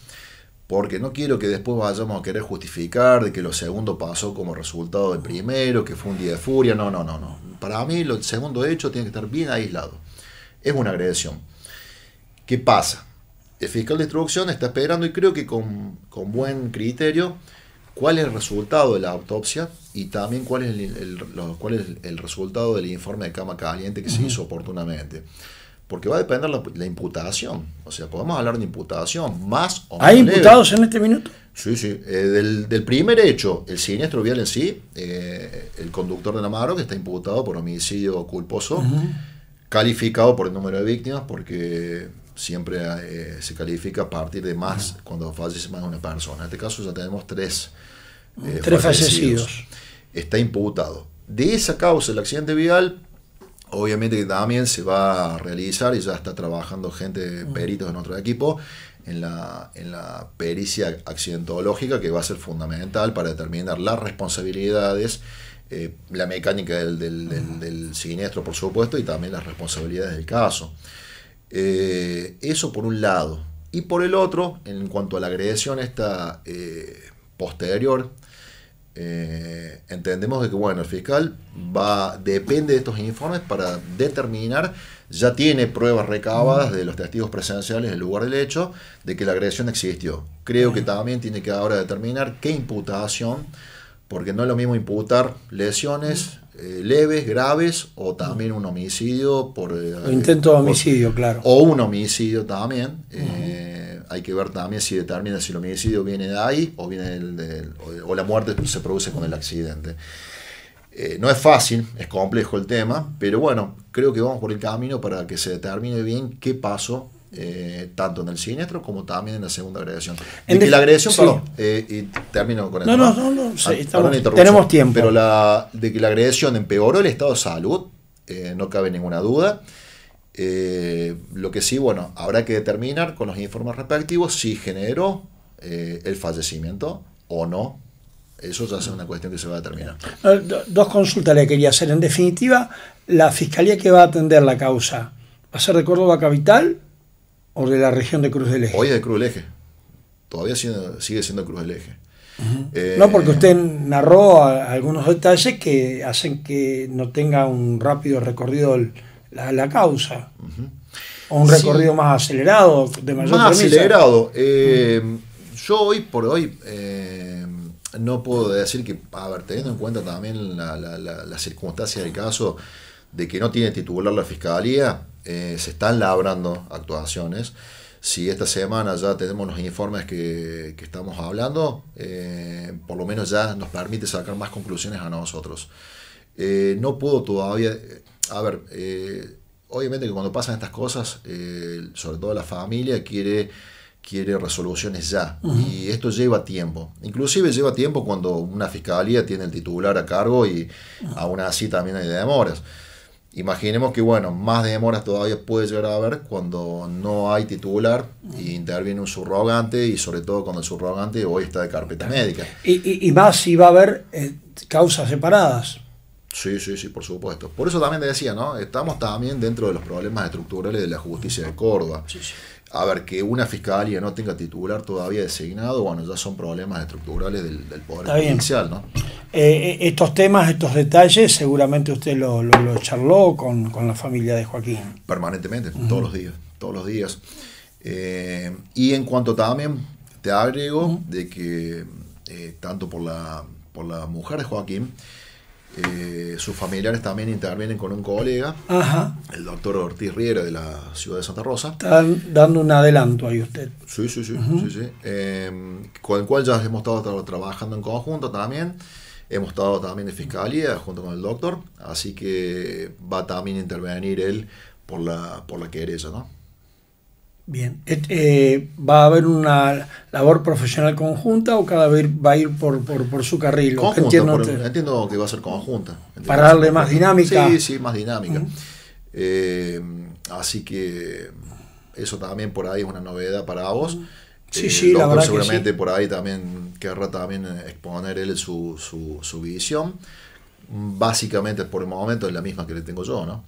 G: Porque no quiero que después vayamos a querer justificar de que lo segundo pasó como resultado del primero, que fue un día de furia. No, no, no, no. Para mí, lo segundo hecho tiene que estar bien aislado. Es una agresión. ¿Qué pasa? El fiscal de instrucción está esperando y creo que con, buen criterio cuál es el resultado de la autopsia y también cuál es el, cuál es el resultado del informe de cama caliente que se hizo oportunamente. Porque va a depender la, la imputación. O sea, podemos hablar de imputación más
B: o menos. ¿Hay imputados en este minuto?
G: Sí, sí. Eh, del, primer hecho, el siniestro vial en sí, eh, el conductor de la Amaro, que está imputado por homicidio culposo, calificado por el número de víctimas, porque siempre eh, se califica a partir de más, cuando fallece más de una persona. En este caso ya tenemos tres,
B: tres fallecidos.
G: Está imputado. De esa causa, el accidente vial, Obviamente que también se va a realizar y ya está trabajando gente, peritos en otro equipo, en la, en la pericia accidentológica que va a ser fundamental para determinar las responsabilidades, eh, la mecánica del, del, siniestro, por supuesto, y también las responsabilidades del caso. Eh, eso por un lado. Y por el otro, en cuanto a la agresión esta eh, posterior, eh, entendemos de que bueno, el fiscal va, depende de estos informes para determinar, ya tiene pruebas recabadas de los testigos presenciales del lugar del hecho, de que la agresión existió. Creo que también tiene que ahora determinar qué imputación, porque no es lo mismo imputar lesiones eh, leves, graves, o también un homicidio por...
B: Eh, intento de homicidio, claro.
G: O un homicidio también hay que ver también si determina si el homicidio viene de ahí o, viene del, o, la muerte se produce con el accidente. Eh, no es fácil, es complejo el tema, pero bueno, creo que vamos por el camino para que se determine bien qué pasó eh, tanto en el siniestro como también en la segunda agresión. De que la agresión, perdón, eh, y termino con
B: esto. No, no, no, ah, tenemos tiempo.
G: Pero la, de que la agresión empeoró el estado de salud, no cabe ninguna duda. Eh, lo que sí, bueno, habrá que determinar con los informes respectivos si generó eh, el fallecimiento o no. Eso ya es una cuestión que se va a determinar.
B: Dos consultas le quería hacer. En definitiva, la fiscalía que va a atender la causa, ¿va a ser de Córdoba Capital o de la región de Cruz del Eje?
G: Hoy es de Cruz del Eje. Todavía sigue, siendo Cruz del Eje.
B: Eh, no, porque usted narró algunos detalles que hacen que no tenga un rápido recorrido el, la, causa. O un recorrido más acelerado, de mayor
G: Más acelerado. Eh, yo hoy por hoy eh, no puedo decir que, a ver, teniendo en cuenta también la, la, circunstancia del caso de que no tiene titular la fiscalía, eh, se están labrando actuaciones. Si esta semana ya tenemos los informes que, que estamos hablando, por lo menos ya nos permite sacar más conclusiones a nosotros. no puedo todavía, a ver, eh, obviamente que cuando pasan estas cosas, eh, sobre todo la familia quiere, quiere resoluciones ya. Y esto lleva tiempo. Inclusive lleva tiempo cuando una fiscalía tiene el titular a cargo y aún así también hay demoras. Imaginemos que, bueno, más demoras todavía puede llegar a haber cuando no hay titular y interviene un subrogante y sobre todo cuando el subrogante hoy está de carpeta médica.
B: Y, y, más si va a haber eh, causas separadas.
G: Sí, sí, sí, por supuesto. Por eso también te decía, ¿no? Estamos también dentro de los problemas estructurales de la justicia de Córdoba. A ver, que una fiscalía no tenga titular todavía designado, bueno, ya son problemas estructurales del, Poder Judicial, ¿no?
B: Eh, eh, estos temas, estos detalles, seguramente usted lo, charló con, la familia de Joaquín.
G: Permanentemente, todos los días, todos los días. Eh, y en cuanto también te agrego de que tanto por la, por la mujer de Joaquín, eh, sus familiares también intervienen con un colega, el doctor Ortiz Riera de la ciudad de Santa Rosa.
B: Están dando un adelanto ahí usted.
G: Sí, sí, sí. Em, con el cual ya hemos estado trabajando en conjunto también. Hemos estado también en fiscalía junto con el doctor, así que va también a intervenir él por la, por la querella, ¿no?
B: Bien, eh, ¿va a haber una labor profesional conjunta o cada vez va a ir por, su carril?
G: entiendo, que va a ser conjunta.
B: Para darle más dinámica.
G: Sí, sí, más dinámica. Eh, así que eso también por ahí es una novedad para vos.
B: Sí, eh, sí, la verdad
G: seguramente por ahí también querrá también exponer él su, su, su visión. Básicamente por el momento es la misma que le tengo yo, ¿no?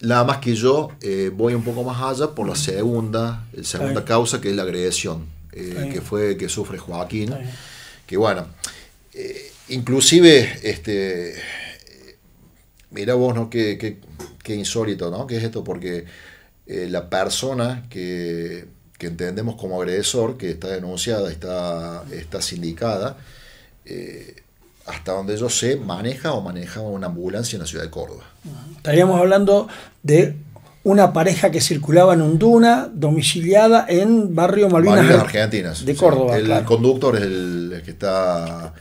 G: Nada más que yo eh, voy un poco más allá por la segunda, segunda causa que es la agresión. eh, que fue que sufre Joaquín, que bueno, eh, inclusive, este, mira vos, ¿no? Qué, qué, insólito, ¿no? ¿Qué es esto? Porque la persona que, que, entendemos como agresor, que está denunciada, está, está sindicada, hasta donde yo sé, maneja o manejaba una ambulancia en la ciudad de Córdoba.
B: Estaríamos hablando de una pareja que circulaba en Unduna, domiciliada en barrio Malvinas,
G: Malvinas Argentinas.
B: De Córdoba.
G: El conductor es el, que está,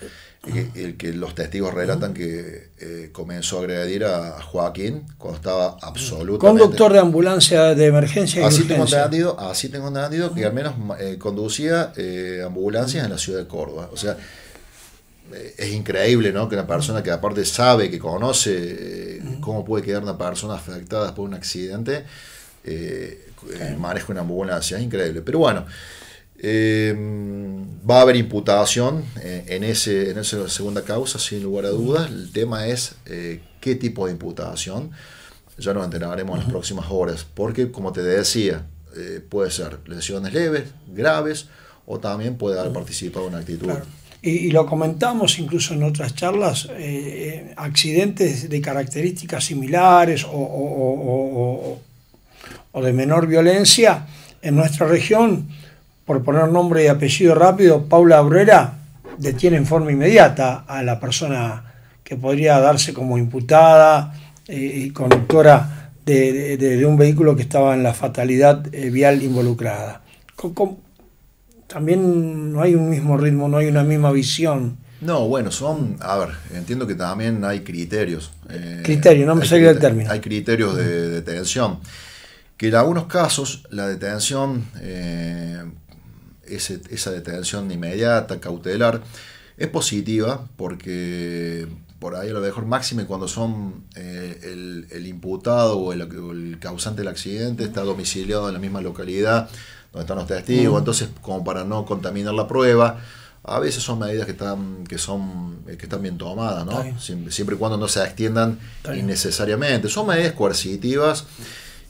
G: el, que los testigos relatan que eh, comenzó a agredir a Joaquín cuando estaba absolutamente.
B: Conductor de ambulancia de emergencia.
G: así, tengo entendido, así tengo entendido que al menos eh, conducía eh, ambulancias en la ciudad de Córdoba. O sea, es increíble, ¿no? Que una persona que aparte sabe, que conoce eh, cómo puede quedar una persona afectada después de un accidente, eh, eh, maneja una ambulancia, es increíble. Pero bueno, va a haber imputación en, ese, en esa segunda causa, sin lugar a dudas. El tema es qué tipo de imputación. Ya nos enteraremos en las próximas horas, porque como te decía, puede ser lesiones leves, graves, o también puede haber participado en una actitud
B: y, lo comentamos incluso en otras charlas, eh, accidentes de características similares o, de menor violencia en nuestra región, por poner nombre y apellido rápido, Paula Abrera detiene en forma inmediata a la persona que podría darse como imputada eh, y conductora de, un vehículo que estaba en la fatalidad eh, vial involucrada también no hay un mismo ritmo, no hay una misma visión.
G: No, bueno, son, a ver, entiendo que también hay criterios.
B: Eh, criterios, no me salió el término.
G: Hay criterios de, detención. Que en algunos casos la detención, eh, esa detención inmediata, cautelar, es positiva porque por ahí a lo mejor máxime cuando son eh, el, imputado o el, el, causante del accidente está domiciliado en la misma localidad donde están los testigos, entonces como para no contaminar la prueba, a veces son medidas que están, que son, eh, que están bien tomadas, ¿no? siempre y cuando no se extiendan innecesariamente. Son medidas coercitivas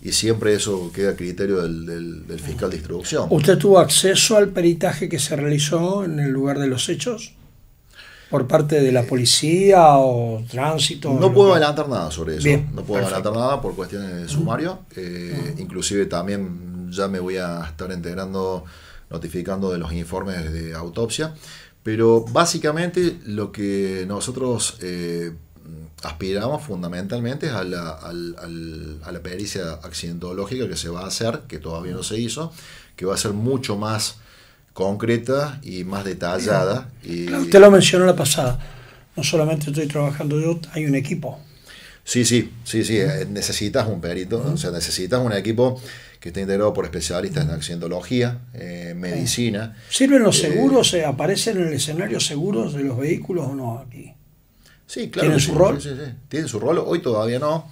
G: y siempre eso queda a criterio del, del, fiscal de instrucción.
B: ¿Usted tuvo acceso al peritaje que se realizó en el lugar de los hechos? ¿Por parte de la policía o tránsito?
G: No puedo adelantar nada sobre eso. no puedo adelantar nada por cuestiones de sumario. Eh, inclusive también ya me voy a estar enterando, notificando de los informes de autopsia. Pero básicamente lo que nosotros eh, aspiramos fundamentalmente es a la, a la pericia accidentológica que se va a hacer, que todavía no se hizo, que va a ser mucho más concreta y más detallada. Y,
B: usted lo mencionó la pasada, no solamente estoy trabajando yo, hay un equipo.
G: Sí, sí, sí, sí, eh, necesitas un perito, o sea, necesitas un equipo que está integrado por especialistas en accidentología, eh, medicina.
B: ¿Sirven los eh, seguros? Eh, ¿Aparecen en el escenario seguros de los vehículos o no aquí?
G: Sí, claro. ¿Tienen su rol? Sí, sí, Tienen su rol, hoy todavía no.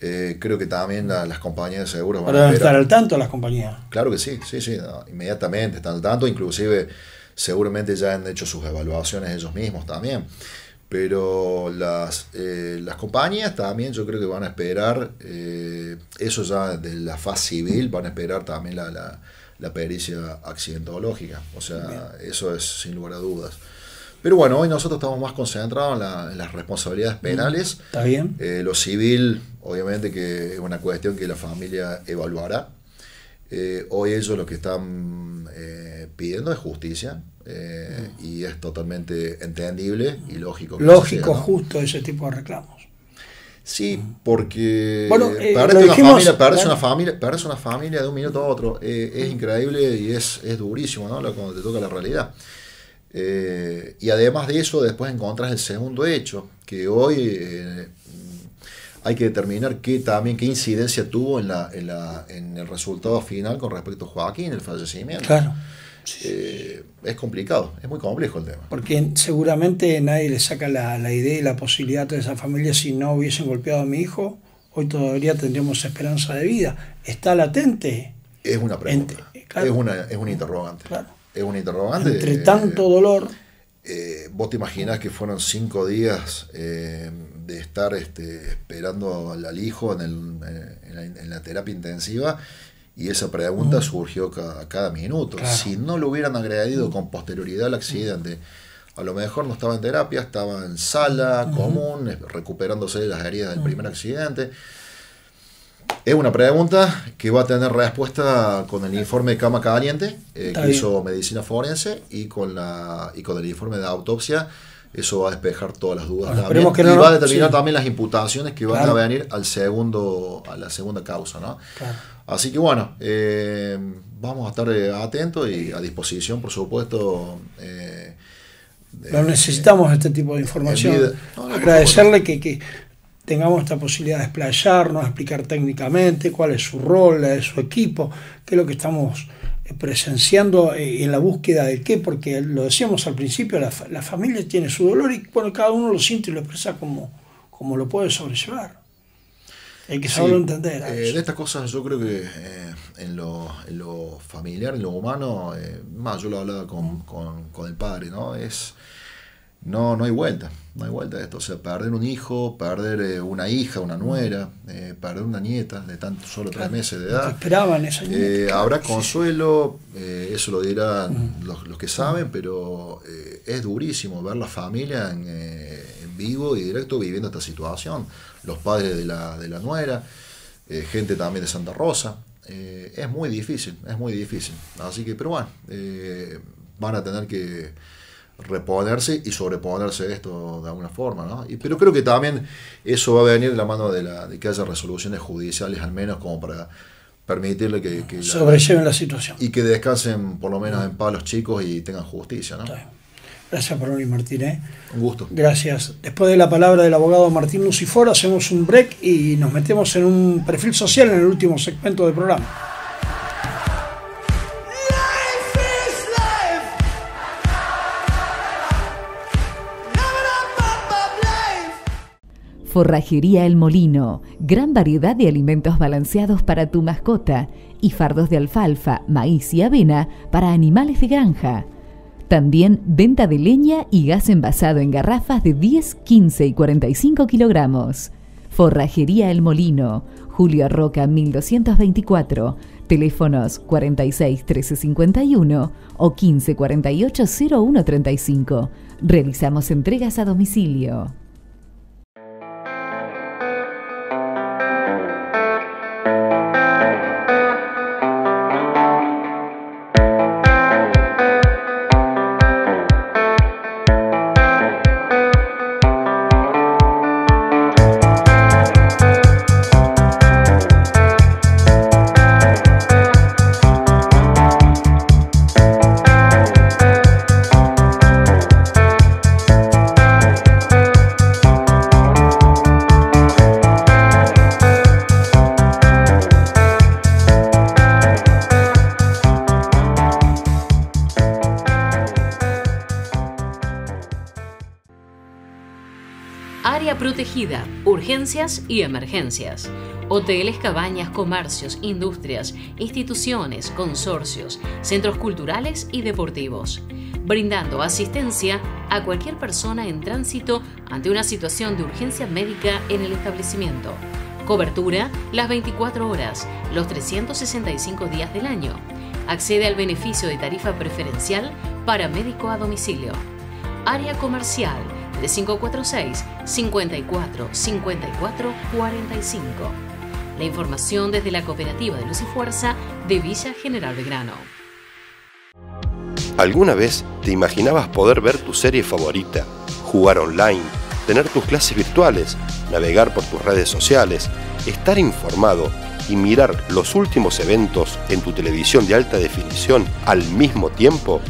G: creo que también las compañías de seguros
B: van a estar al tanto las compañías.
G: Claro que sí, sí, sí, inmediatamente están al tanto, inclusive seguramente ya han hecho sus evaluaciones ellos mismos también pero las, eh, las compañías también yo creo que van a esperar, eh, eso ya de la fase civil, van a esperar también la, la, pericia accidentológica, o sea, eso es sin lugar a dudas. Pero bueno, hoy nosotros estamos más concentrados en, las responsabilidades penales.
B: Está bien.
G: Eh, lo civil, obviamente que es una cuestión que la familia evaluará. Hoy ellos lo que están pidiendo es justicia, eh, y es totalmente entendible y lógico.
B: lógico, justo ese tipo de reclamos.
G: Sí, porque bueno, eh, una familia, perderse una familia, una familia de un minuto a otro eh, es increíble y es, es durísimo, ¿no? Cuando te toca la realidad. y además de eso, después encontrás el segundo hecho, que hoy hay que determinar qué también qué incidencia tuvo en, la, en, la, en el resultado final con respecto a Joaquín, el fallecimiento.
B: Claro.
G: Eh, es complicado, es muy complejo el tema.
B: Porque seguramente nadie le saca la, idea y la posibilidad a esa familia si no hubiesen golpeado a mi hijo, hoy todavía tendríamos esperanza de vida. ¿Está latente?
G: Es una pregunta. es, una, es un interrogante. Es un interrogante.
B: Entre tanto dolor.
G: Eh, vos te imaginas que fueron cinco días eh, de estar este, esperando al, hijo en, el, en, la, en, la, terapia intensiva Y esa pregunta surgió cada, cada minuto. Si no lo hubieran agredido con posterioridad al accidente, a lo mejor no estaba en terapia, estaba en sala común, recuperándose de las heridas del primer accidente. Es una pregunta que va a tener respuesta con el informe de cama caliente eh, que hizo medicina forense y con la y con el informe de autopsia eso va a despejar todas las dudas también, y va a determinar también las imputaciones que van a venir al segundo a la segunda causa ¿no? así que bueno eh, vamos a estar eh, atentos y a disposición por supuesto
B: pero necesitamos este tipo de información. agradecerle que, que tengamos esta posibilidad de explayarnos, explicar técnicamente cuál es su rol, es su equipo, qué es lo que estamos eh, presenciando eh, en la búsqueda de qué, porque lo decíamos al principio, la, familia tiene su dolor y bueno, cada uno lo siente y lo expresa como, como lo puede sobrellevar. Hay que saberlo entender.
G: Eh, de estas cosas yo creo que en, lo, en, lo, familiar, en lo humano, más yo lo hablaba con, con, con el padre, ¿no? Es no, no hay vuelta, no hay vuelta de esto. O sea, perder un hijo, perder eh, una hija, una nuera, eh, perder una nieta de tanto solo tres meses de edad.
B: esperaban esa
G: eh, habrá consuelo, eso lo dirán los, que saben, pero es durísimo ver la familia en, en, vivo y directo viviendo esta situación. Los padres de la, de la nuera, gente también de Santa Rosa. es muy difícil, es muy difícil. Así que, pero bueno, van a tener que reponerse y sobreponerse esto de alguna forma. ¿no? Y, pero creo que también eso va a venir de la mano de, la, de que haya resoluciones judiciales, al menos como para permitirle que, que
B: sobrelleven la, situación.
G: Y que descansen por lo menos en paz los chicos y tengan justicia. ¿no?
B: Gracias, Luis Martínez.
G: Un gusto.
B: Gracias. Después de la palabra del abogado Martín Lucifor, hacemos un break y nos metemos en un perfil social en el último segmento del programa.
C: Forrajería El Molino, gran variedad de alimentos balanceados para tu mascota y fardos de alfalfa, maíz y avena para animales de granja. También venta de leña y gas envasado en garrafas de 10, 15 y 45 kilogramos. Forrajería El Molino, Julio Roca 1224, teléfonos 46 1351 o 15 48 0135. Realizamos entregas a domicilio.
D: Urgencias y emergencias. Hoteles, cabañas, comercios, industrias, instituciones, consorcios, centros culturales y deportivos. Brindando asistencia a cualquier persona en tránsito ante una situación de urgencia médica en el establecimiento. Cobertura las 24 horas, los 365 días del año. Accede al beneficio de tarifa preferencial para médico a domicilio. Área comercial de 546 54 54 45. La información desde la cooperativa de Luz y Fuerza de Villa General Belgrano.
E: ¿Alguna vez te imaginabas poder ver tu serie favorita, jugar online, tener tus clases virtuales, navegar por tus redes sociales, estar informado y mirar los últimos eventos en tu televisión de alta definición al mismo tiempo?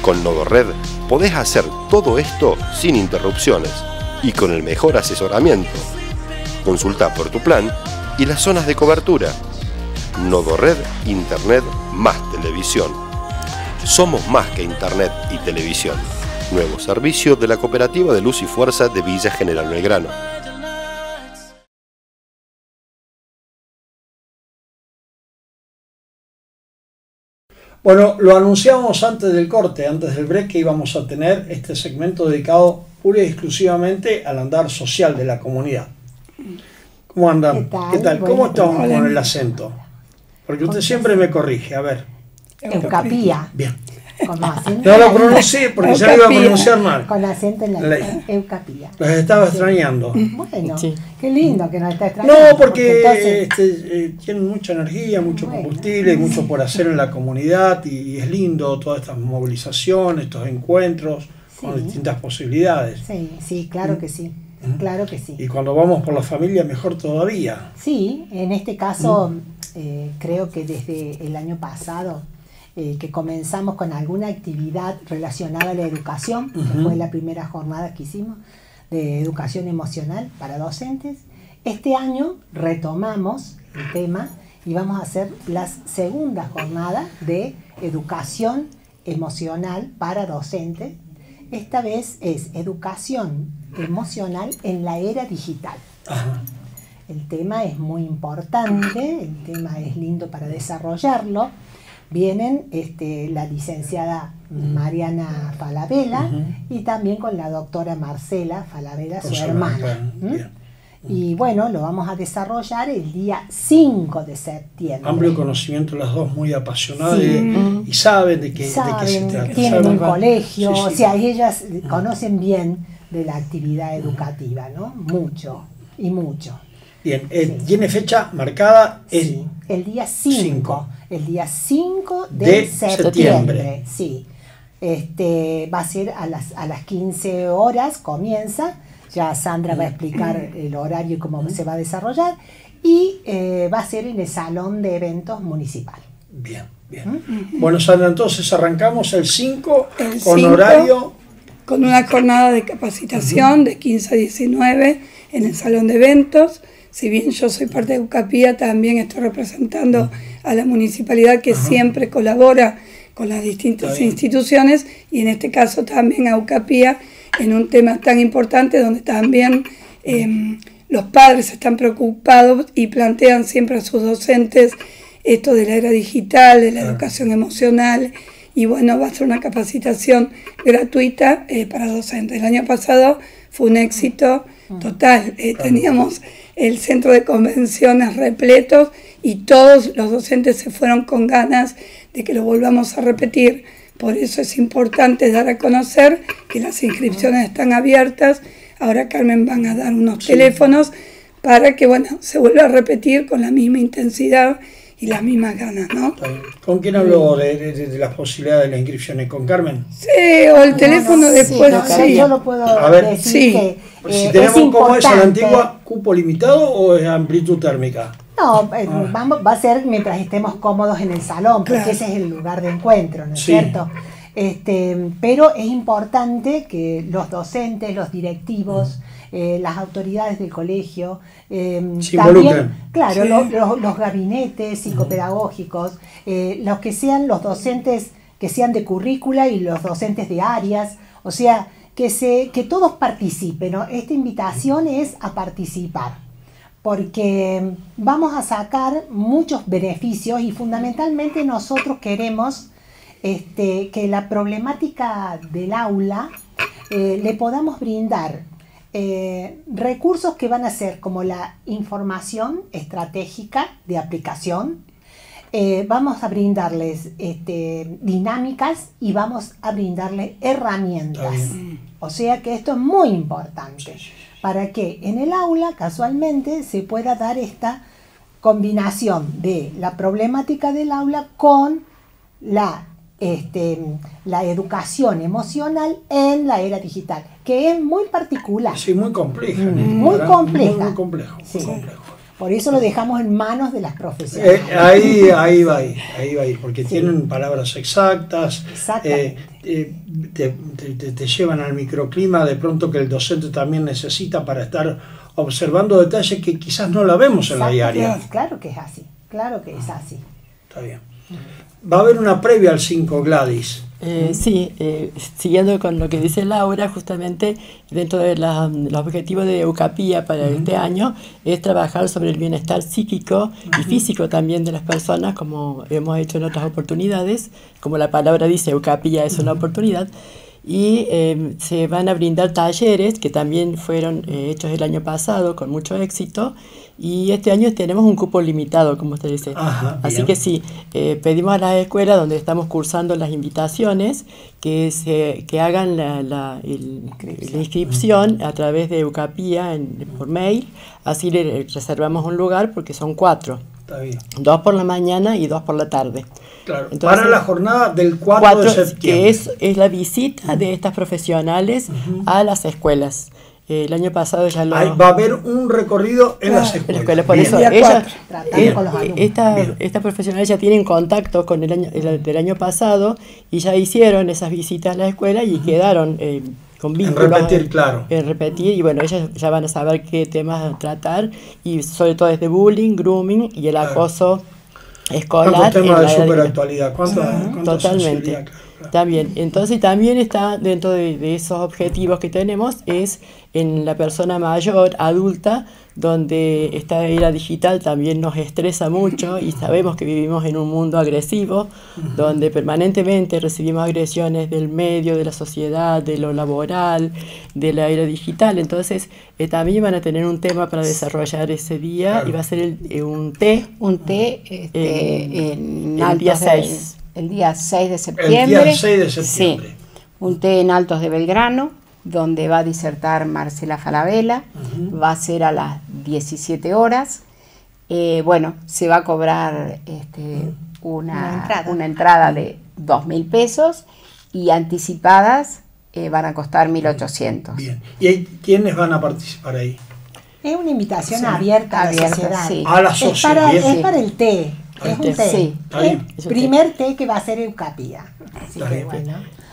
E: Con NodoRed podés hacer todo esto sin interrupciones y con el mejor asesoramiento. Consulta por tu plan y las zonas de cobertura. NodoRed Internet más televisión. Somos más que Internet y televisión. Nuevo servicio de la Cooperativa de Luz y Fuerza de Villa General Belgrano.
B: Bueno, lo anunciamos antes del corte, antes del break, que íbamos a tener este segmento dedicado pura y exclusivamente al andar social de la comunidad. ¿Cómo andan? ¿Qué tal? ¿Cómo estamos con el acento? Porque usted siempre me corrige, a ver.
H: Eucapía.
B: Bien.
H: Con acento
B: No lo pronuncié porque ya lo iba a
I: Eucapía.
B: pronunciar mal.
H: Con acento en la
B: La-
H: Eucapía.
B: Los estaba extrañando.
H: Bueno,
C: Sí.
H: qué lindo que nos está extrañando.
B: No, porque
H: entonces-
B: este, eh, tienen mucha energía, mucho
H: Bueno.
B: combustible, mucho por hacer en la comunidad y, y es lindo todas estas movilizaciones, estos encuentros con
H: Sí.
B: distintas posibilidades.
H: Sí, sí, claro que sí. Claro que sí.
B: Y cuando vamos por la familia, mejor todavía.
H: Sí, en este caso eh, creo que desde el año pasado eh, que comenzamos con alguna actividad relacionada a la educación, que fue la primera jornada que hicimos de educación emocional para docentes, este año retomamos el tema y vamos a hacer la segunda jornada de educación emocional para docentes. Esta vez es educación emocional en la era digital.
B: Ajá.
H: El tema es muy importante, el tema es lindo para desarrollarlo. Vienen este, la licenciada Mariana Falabella y también con la doctora Marcela Falabella, su hermana, ¿Mm? Y bueno, lo vamos a desarrollar el día 5 de septiembre.
B: Amplio conocimiento, las dos muy apasionadas
H: Sí.
B: de- y saben de qué, de qué se
H: Saben,
B: trata.
H: tienen
B: saben.
H: un colegio,
B: Sí, sí.
H: o sea, ellas conocen bien de la actividad educativa, ¿no? Mucho, y mucho.
B: Bien, eh, tiene fecha marcada
H: Sí, el día 5.
B: Cinco.
H: El día 5 de,
B: De
H: septiembre.
B: septiembre.
H: Sí. Este, va a ser a las, a las 15 horas, comienza. Ya Sandra va a explicar el horario y cómo se va a desarrollar. Y eh, va a ser en el Salón de Eventos Municipal.
B: Bien, bien. Bueno, Sandra, entonces arrancamos el 5
I: El
B: con
I: cinco.
B: horario.
I: con una jornada de capacitación de 15 a 19 en el salón de eventos. Si bien yo soy parte de UCAPIA, también estoy representando a la municipalidad que siempre colabora con las distintas instituciones y en este caso también a UCAPIA en un tema tan importante donde también eh, los padres están preocupados y plantean siempre a sus docentes esto de la era digital, de la educación emocional y bueno, va a ser una capacitación gratuita eh, para docentes. El año pasado fue un éxito total. Eh, teníamos el centro de convenciones repletos y todos los docentes se fueron con ganas de que lo volvamos a repetir. Por eso es importante dar a conocer que las inscripciones están abiertas. Ahora Carmen van a dar unos teléfonos para que bueno, se vuelva a repetir con la misma intensidad y las mismas ganas, ¿no?
B: ¿Con quién habló de, de- de las posibilidades de las inscripciones? ¿Con Carmen?
I: Sí, o el teléfono después.
H: no,
I: sí.
H: yo lo puedo
B: A ver.
H: decir
I: Sí.
H: que eh,
B: si
H: es
B: tenemos como es a la antigua, ¿cupo limitado o es amplitud térmica?
H: No, eh,
B: Ah.
H: vamos, va a ser mientras estemos cómodos en el salón, porque
I: Claro.
H: ese es el lugar de encuentro, ¿no es
B: Sí.
H: cierto? Este, pero es importante que los docentes, los directivos, eh, las autoridades del colegio, eh,
B: Se
H: también, claro,
I: Sí.
H: lo- lo- los gabinetes psicopedagógicos, eh, los que sean los docentes que sean de currícula y los docentes de áreas, o sea, que, se, que todos participen. ¿no? Esta invitación es a participar porque vamos a sacar muchos beneficios y fundamentalmente nosotros queremos este, que la problemática del aula eh, le podamos brindar eh, recursos que van a ser como la información estratégica de aplicación, eh, vamos a brindarles este, dinámicas y vamos a brindarles herramientas.
B: Está
H: O sea que esto es muy importante para que en el aula casualmente se pueda dar esta combinación de la problemática del aula con la, este, la educación emocional en la era digital, que es muy particular.
B: Sí, muy compleja.
H: Mm, muy compleja.
B: Muy, muy complejo. muy
H: Sí.
B: complejo.
H: Por eso lo dejamos en manos de las profesionales.
B: Eh, ahí, ahí va a ir, ahí va a ir, porque tienen palabras exactas, eh, eh, te, te- te- te llevan al microclima de pronto que el docente también necesita para estar observando detalles que quizás no la vemos en la diaria.
H: es- Claro que es así, claro que es así.
B: Está bien. Va a haber una previa al 5 Gladys.
J: Eh, sí, eh, siguiendo con lo que dice Laura, justamente dentro de la- los objetivos de Eucapía para este año es trabajar sobre el bienestar psíquico y físico también de las personas, como hemos hecho en otras oportunidades, como la palabra dice, Eucapía es una oportunidad. Y eh, se van a brindar talleres que también fueron eh, hechos el año pasado con mucho éxito Y este año tenemos un cupo limitado, como usted dice.
B: Ajá,
J: Así
B: bien.
J: que sí, eh, pedimos a las escuelas donde estamos cursando las invitaciones que, se, que hagan la, la- el- la inscripción a través de Eucapía en- por mail. Así le reservamos un lugar porque son cuatro.
B: Está bien.
J: Dos por la mañana y dos por la tarde.
B: Claro.
J: Entonces-
B: Para la jornada del 4
J: Cuatro,
B: de septiembre.
J: que es, es la visita de estas profesionales a las escuelas. Eh, el año pasado ya lo...
B: Ahí va a haber un recorrido en las
J: en la
B: escuelas.
J: escuela. Por
B: Bien.
J: eso ella, eh,
H: con los alumnos.
J: esta,
B: Bien.
J: esta profesional ya tienen contacto con el año el del año pasado y ya hicieron esas visitas a la escuela y quedaron eh, con vínculos
B: repetir, claro.
J: en repetir y bueno ellas ya van a saber qué temas tratar y sobre todo desde bullying grooming y el
B: Claro.
J: acoso escolar
B: ¿Cuántos
J: en
B: temas de superactualidad? ¿Cuánto, cuánta
J: Totalmente. También. Entonces también está dentro de, de esos objetivos que tenemos es en la persona mayor, adulta, donde esta era digital también nos estresa mucho y sabemos que vivimos en un mundo agresivo, donde permanentemente recibimos agresiones del medio, de la sociedad, de lo laboral, de la era digital. Entonces eh, también van a tener un tema para desarrollar ese día
B: Claro.
J: y va a ser el- eh, un té.
K: un té este,
J: En-
K: en
J: el día
K: de-
J: 6.
K: El día 6 de
B: El
K: septiembre.
B: día 6 de septiembre.
K: Sí, un té en Altos de Belgrano, donde va a disertar Marcela Falabella, va a ser a las 17 horas. Eh, bueno, se va a cobrar este, una,
H: Una entrada.
K: una entrada de 2 mil pesos y anticipadas eh, van a costar 1.800.
B: Bien. ¿Y hay, quiénes van a participar ahí?
H: Es una invitación
K: Sí,
H: abierta a la
K: abierta,
H: sociedad.
K: sí.
B: A la
H: Es
B: sociedad.
H: para,
B: bien.
H: es para el té. Es un
J: té.
H: té.
K: Sí.
B: Está bien.
J: Es un
H: Primer té que va a ser Eucapía. Así
B: Está
H: que
B: bien.
H: bueno,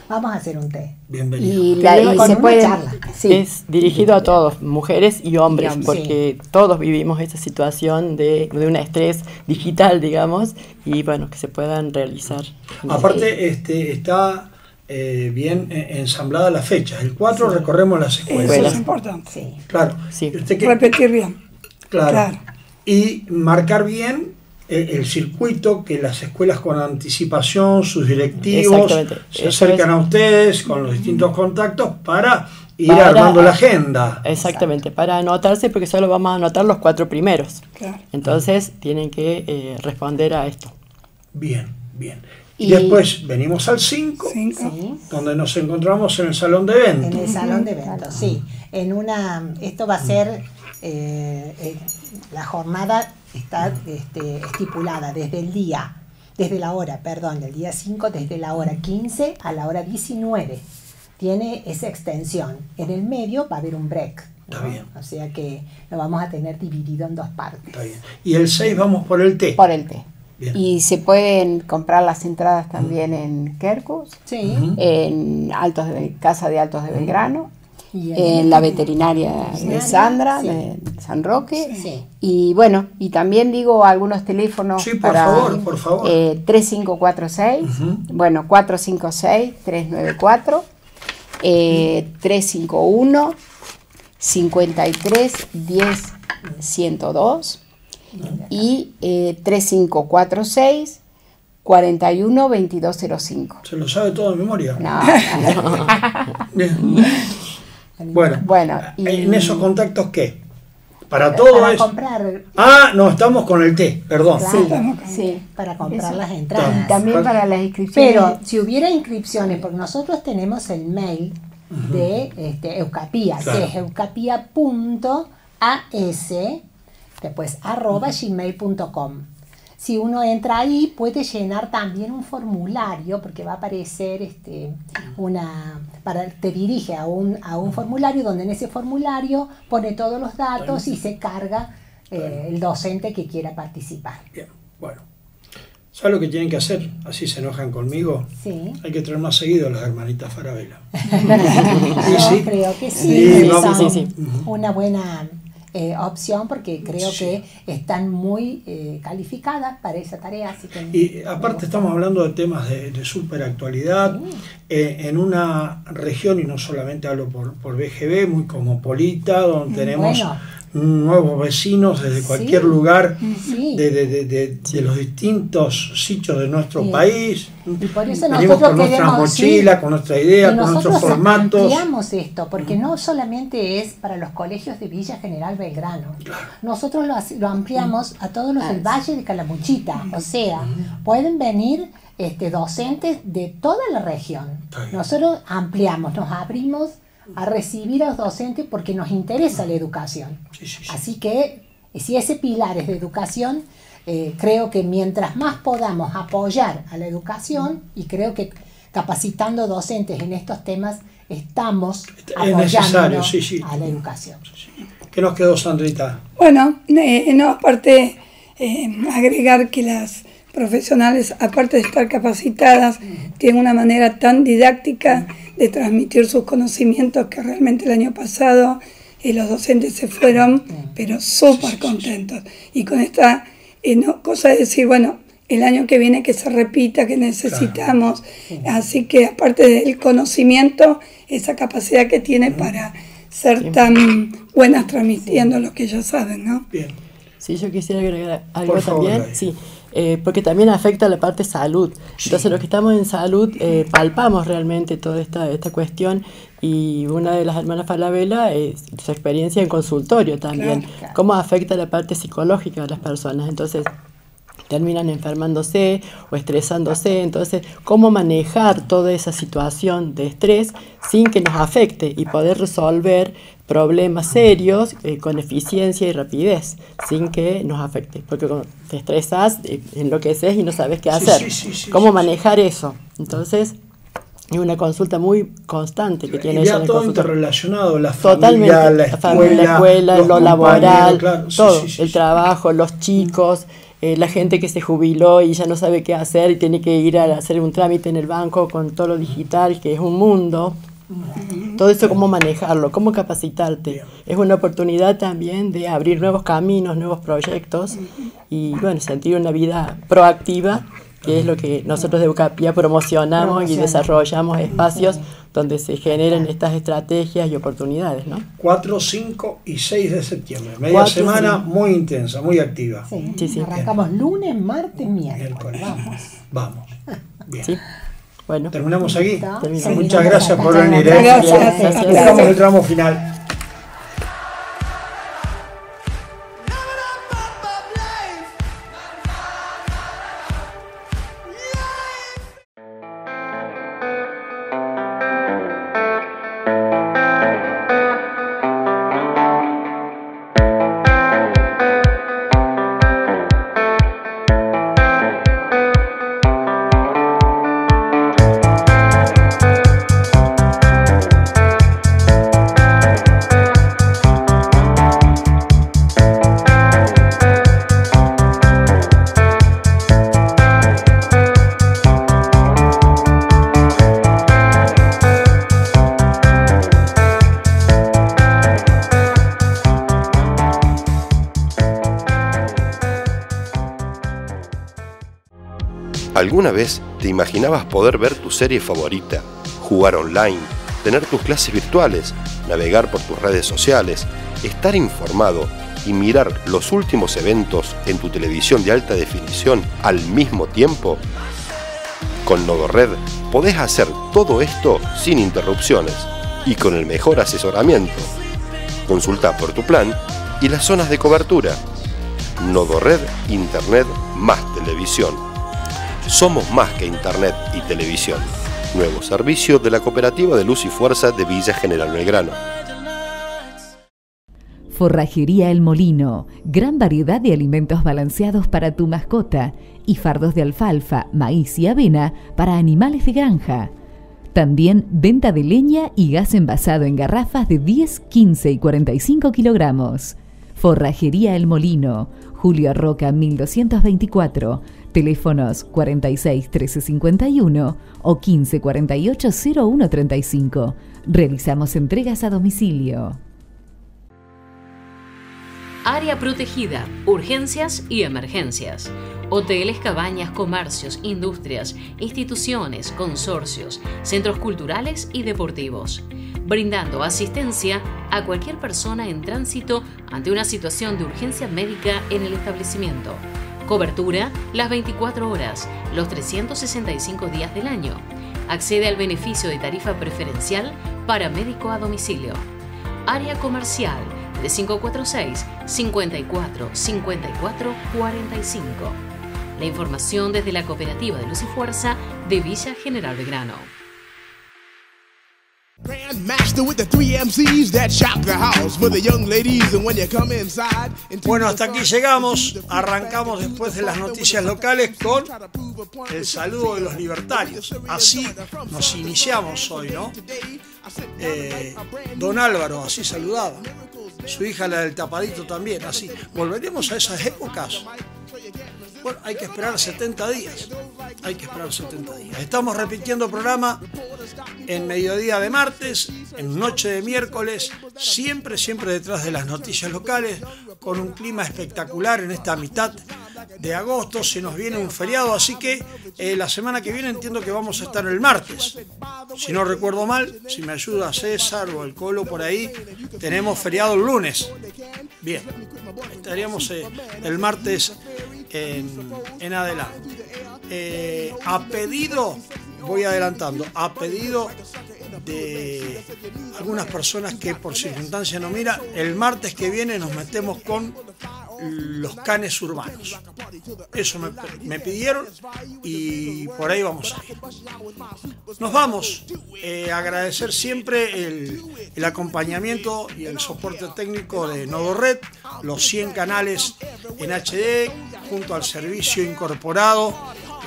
H: vamos a hacer un té.
B: Bienvenido.
K: Y, la, y
H: Con
K: se
H: una
K: puede...
H: charla.
K: Sí.
J: Es dirigido a todos, mujeres y hombres, porque todos vivimos esta situación de, de un estrés digital, digamos, y bueno, que se puedan realizar.
B: Aparte, este, está eh, bien eh, ensamblada la fecha. El 4 recorremos las
I: Eso
B: escuelas.
I: es importante.
H: Sí.
B: Claro.
J: Sí.
B: Y usted que-
I: Repetir bien.
B: claro.
I: claro.
B: Y marcar bien el circuito, que las escuelas con anticipación, sus directivos, se acercan
J: es.
B: a ustedes con los distintos contactos para ir
J: Para-
B: armando la agenda.
J: Exactamente, para anotarse, porque solo vamos a anotar los cuatro primeros.
I: Claro.
J: Entonces tienen que eh, responder a esto.
B: Bien, bien. Y,
K: Y-
B: después venimos al 5,
I: Cinco.
B: donde nos encontramos en el salón de
H: En
B: eventos.
H: el salón de eventos, sí. En una, esto va a ser, eh, eh, la jornada está este, estipulada desde el día, desde la hora, perdón, del día 5, desde la hora 15 a la hora 19. Tiene esa extensión. En el medio va a haber un break.
B: Está
H: ¿no?
B: bien.
H: O sea que lo vamos a tener dividido en dos partes.
B: Está bien. Y el 6 vamos por el té.
K: por el té.
B: Bien.
K: Y se pueden comprar las entradas también en Kerkus,
H: Sí.
K: en Altos de, Casa de Altos de Belgrano, en la veterinaria de Sandra,
H: sí.
K: de San Roque.
H: Sí.
K: Y bueno, y también digo algunos teléfonos
B: Sí, por
K: para
B: favor, por favor.
K: eh, 3546,
B: Ujú.
K: bueno, 456-394, eh, 351 53 10 102 y eh, 3546 41 2205.
B: Se lo sabe todo de memoria.
K: No, [laughs]
B: Bien. Bueno,
K: Bueno, y-
B: ¿en esos contactos qué? Para todo
H: para
B: eso.
H: comprar,
B: Ah, no, estamos con el té, perdón.
H: claro,
I: con-
K: sí.
H: para comprar
K: Eso.
H: las
K: Y
H: entradas.
K: también para las inscripciones.
H: Pero si hubiera inscripciones, porque nosotros tenemos el mail de este, Eucapía,
B: Claro.
H: que es eucapía.as, después arroba gmail.com. Si uno entra ahí, puede llenar también un formulario, porque va a aparecer este, una. Para, te dirige a un, a un formulario donde en ese formulario pone todos los datos y se carga eh, el docente que quiera participar.
B: Bien, bueno. ¿Sabes lo que tienen que hacer? Así se enojan conmigo.
H: Sí.
B: Hay que traer más seguido a las hermanitas Farabela. [laughs]
H: Yo
B: sí.
H: creo que sí,
B: Sí, vamos.
J: Sí,
H: una buena eh, opción porque creo que están muy eh, calificadas para esa tarea. Así que
B: Y aparte estamos hablando de temas de, de super actualidad eh, en una región, y no solamente hablo por, por BGB, muy cosmopolita, donde
H: Mm,
B: tenemos
H: bueno.
B: Nuevos vecinos desde cualquier lugar de, los distintos sitios de nuestro país.
H: Y por eso
B: Venimos con nuestras mochilas, con nuestra idea, con nuestros formatos.
H: Ampliamos esto, porque no solamente es para los colegios de Villa General Belgrano. Nosotros lo, ampliamos a todos los del Valle de Calamuchita. O sea, pueden venir este, docentes de toda la región. Nosotros ampliamos, nos abrimos a recibir a los docentes porque nos interesa la educación. Así que si ese pilar es de educación, eh, creo que mientras más podamos apoyar a la educación, y creo que capacitando docentes en estos temas, estamos apoyando a la educación.
B: ¿Qué nos quedó, Sandrita?
I: Bueno, eh, no, aparte, eh, agregar que las profesionales, aparte de estar capacitadas, tienen una manera tan didáctica de transmitir sus conocimientos que realmente el año pasado eh, los docentes se fueron, pero súper contentos. Y con esta eh, cosa de decir, bueno, el año que viene que se repita, que necesitamos. Así que aparte del conocimiento, esa capacidad que tiene para ser tan buenas transmitiendo lo que ellos saben, ¿no?
J: Bien. Sí, yo quisiera agregar algo también. Sí. Eh, porque también afecta la parte salud. Entonces los que estamos en salud eh, palpamos realmente toda esta, esta cuestión y una de las hermanas Falabella es su experiencia en consultorio también, cómo afecta la parte psicológica de las personas. Entonces terminan enfermándose o estresándose. Entonces, cómo manejar toda esa situación de estrés sin que nos afecte y poder resolver problemas serios eh, con eficiencia y rapidez, sin que nos afecte. Porque cuando te estresas, eh, enloqueces y no sabes qué hacer. ¿Cómo manejar eso? Entonces, es una consulta muy constante que tiene ella
B: en todo interrelacionado, la familia, la escuela,
J: lo laboral, todo, el trabajo, los chicos, eh, la gente que se jubiló y ya no sabe qué hacer y tiene que ir a hacer un trámite en el banco con todo lo digital, que es un mundo. Todo eso, cómo manejarlo, cómo capacitarte. Es una oportunidad también de abrir nuevos caminos, nuevos proyectos y, bueno, sentir una vida proactiva, que es lo que nosotros de Eucapia promocionamos y desarrollamos espacios donde se generen estas estrategias y oportunidades, ¿no?
B: 4, 5 y 6 de septiembre. Media semana muy intensa, muy activa.
H: Sí, Arrancamos lunes, martes, miércoles. Vamos.
B: Vamos. Bien.
J: Bueno.
B: Terminamos aquí. Muchas gracias por venir. ¿eh?
H: Gracias.
B: Estamos en el tramo final.
E: ¿Alguna vez te imaginabas poder ver tu serie favorita, jugar online, tener tus clases virtuales, navegar por tus redes sociales, estar informado y mirar los últimos eventos en tu televisión de alta definición al mismo tiempo? Con NodoRed podés hacer todo esto sin interrupciones y con el mejor asesoramiento. Consulta por tu plan y las zonas de cobertura. NodoRed Internet más televisión. Somos más que Internet y televisión. Nuevo servicio de la Cooperativa de Luz y Fuerza de Villa General Belgrano.
C: Forrajería El Molino, gran variedad de alimentos balanceados para tu mascota y fardos de alfalfa, maíz y avena para animales de granja. También venta de leña y gas envasado en garrafas de 10, 15 y 45 kilogramos. Forrajería El Molino, Julio Roca 1224, Teléfonos 46 1351 o 15 48 0135. Realizamos entregas a domicilio.
D: Área protegida, urgencias y emergencias. Hoteles, cabañas, comercios, industrias, instituciones, consorcios, centros culturales y deportivos. Brindando asistencia a cualquier persona en tránsito ante una situación de urgencia médica en el establecimiento. Cobertura las 24 horas, los 365 días del año. Accede al beneficio de tarifa preferencial para médico a domicilio. Área comercial de 546 54 54 45. La información desde la Cooperativa de Luz y Fuerza de Villa General Belgrano.
B: Bueno, hasta aquí llegamos. Arrancamos después de las noticias locales con el saludo de los libertarios. Así nos iniciamos hoy, ¿no? Eh, don Álvaro, así saludaba. Su hija, la del tapadito, también, así. Volveremos a esas épocas. Hay que esperar 70 días. Hay que esperar 70 días. Estamos repitiendo programa en mediodía de martes, en noche de miércoles, siempre, siempre detrás de las noticias locales, con un clima espectacular en esta mitad de agosto. Se nos viene un feriado, así que eh, la semana que viene entiendo que vamos a estar el martes. Si no recuerdo mal, si me ayuda César o el Colo por ahí, tenemos feriado el lunes. Bien, estaríamos eh, el martes en, adelante. Eh, a pedido, voy adelantando, a pedido de algunas personas que por circunstancia no mira, el martes que viene nos metemos con los canes urbanos. Eso me, pidieron y por ahí vamos a ir. Nos vamos. Eh, agradecer siempre el, el, acompañamiento y el soporte técnico de Nodo Red, los 100 canales en HD, junto al servicio incorporado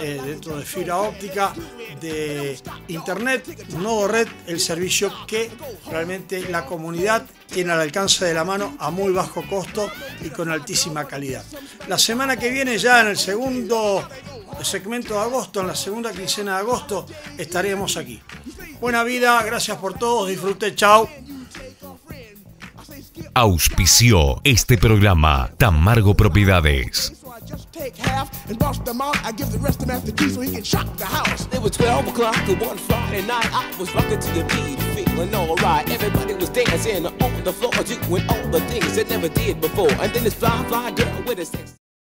B: eh, dentro de fibra óptica de Internet, Nodo Red, el servicio que realmente la comunidad tiene al alcance de la mano a muy bajo costo y con altísima calidad. La semana que viene, ya en el segundo segmento de agosto, en la segunda quincena de agosto, estaremos aquí. Buena vida, gracias por todos, disfrute, chao.
A: Auspició este programa Tamargo Propiedades. Just take half and bust them out. I give the rest of after key so he can shock the house. It was 12 o'clock and one Friday night. I was rocking to the beat, feeling alright. Everybody was dancing on the floor, doing all the things they never did before. And then this fly, fly girl with a sex.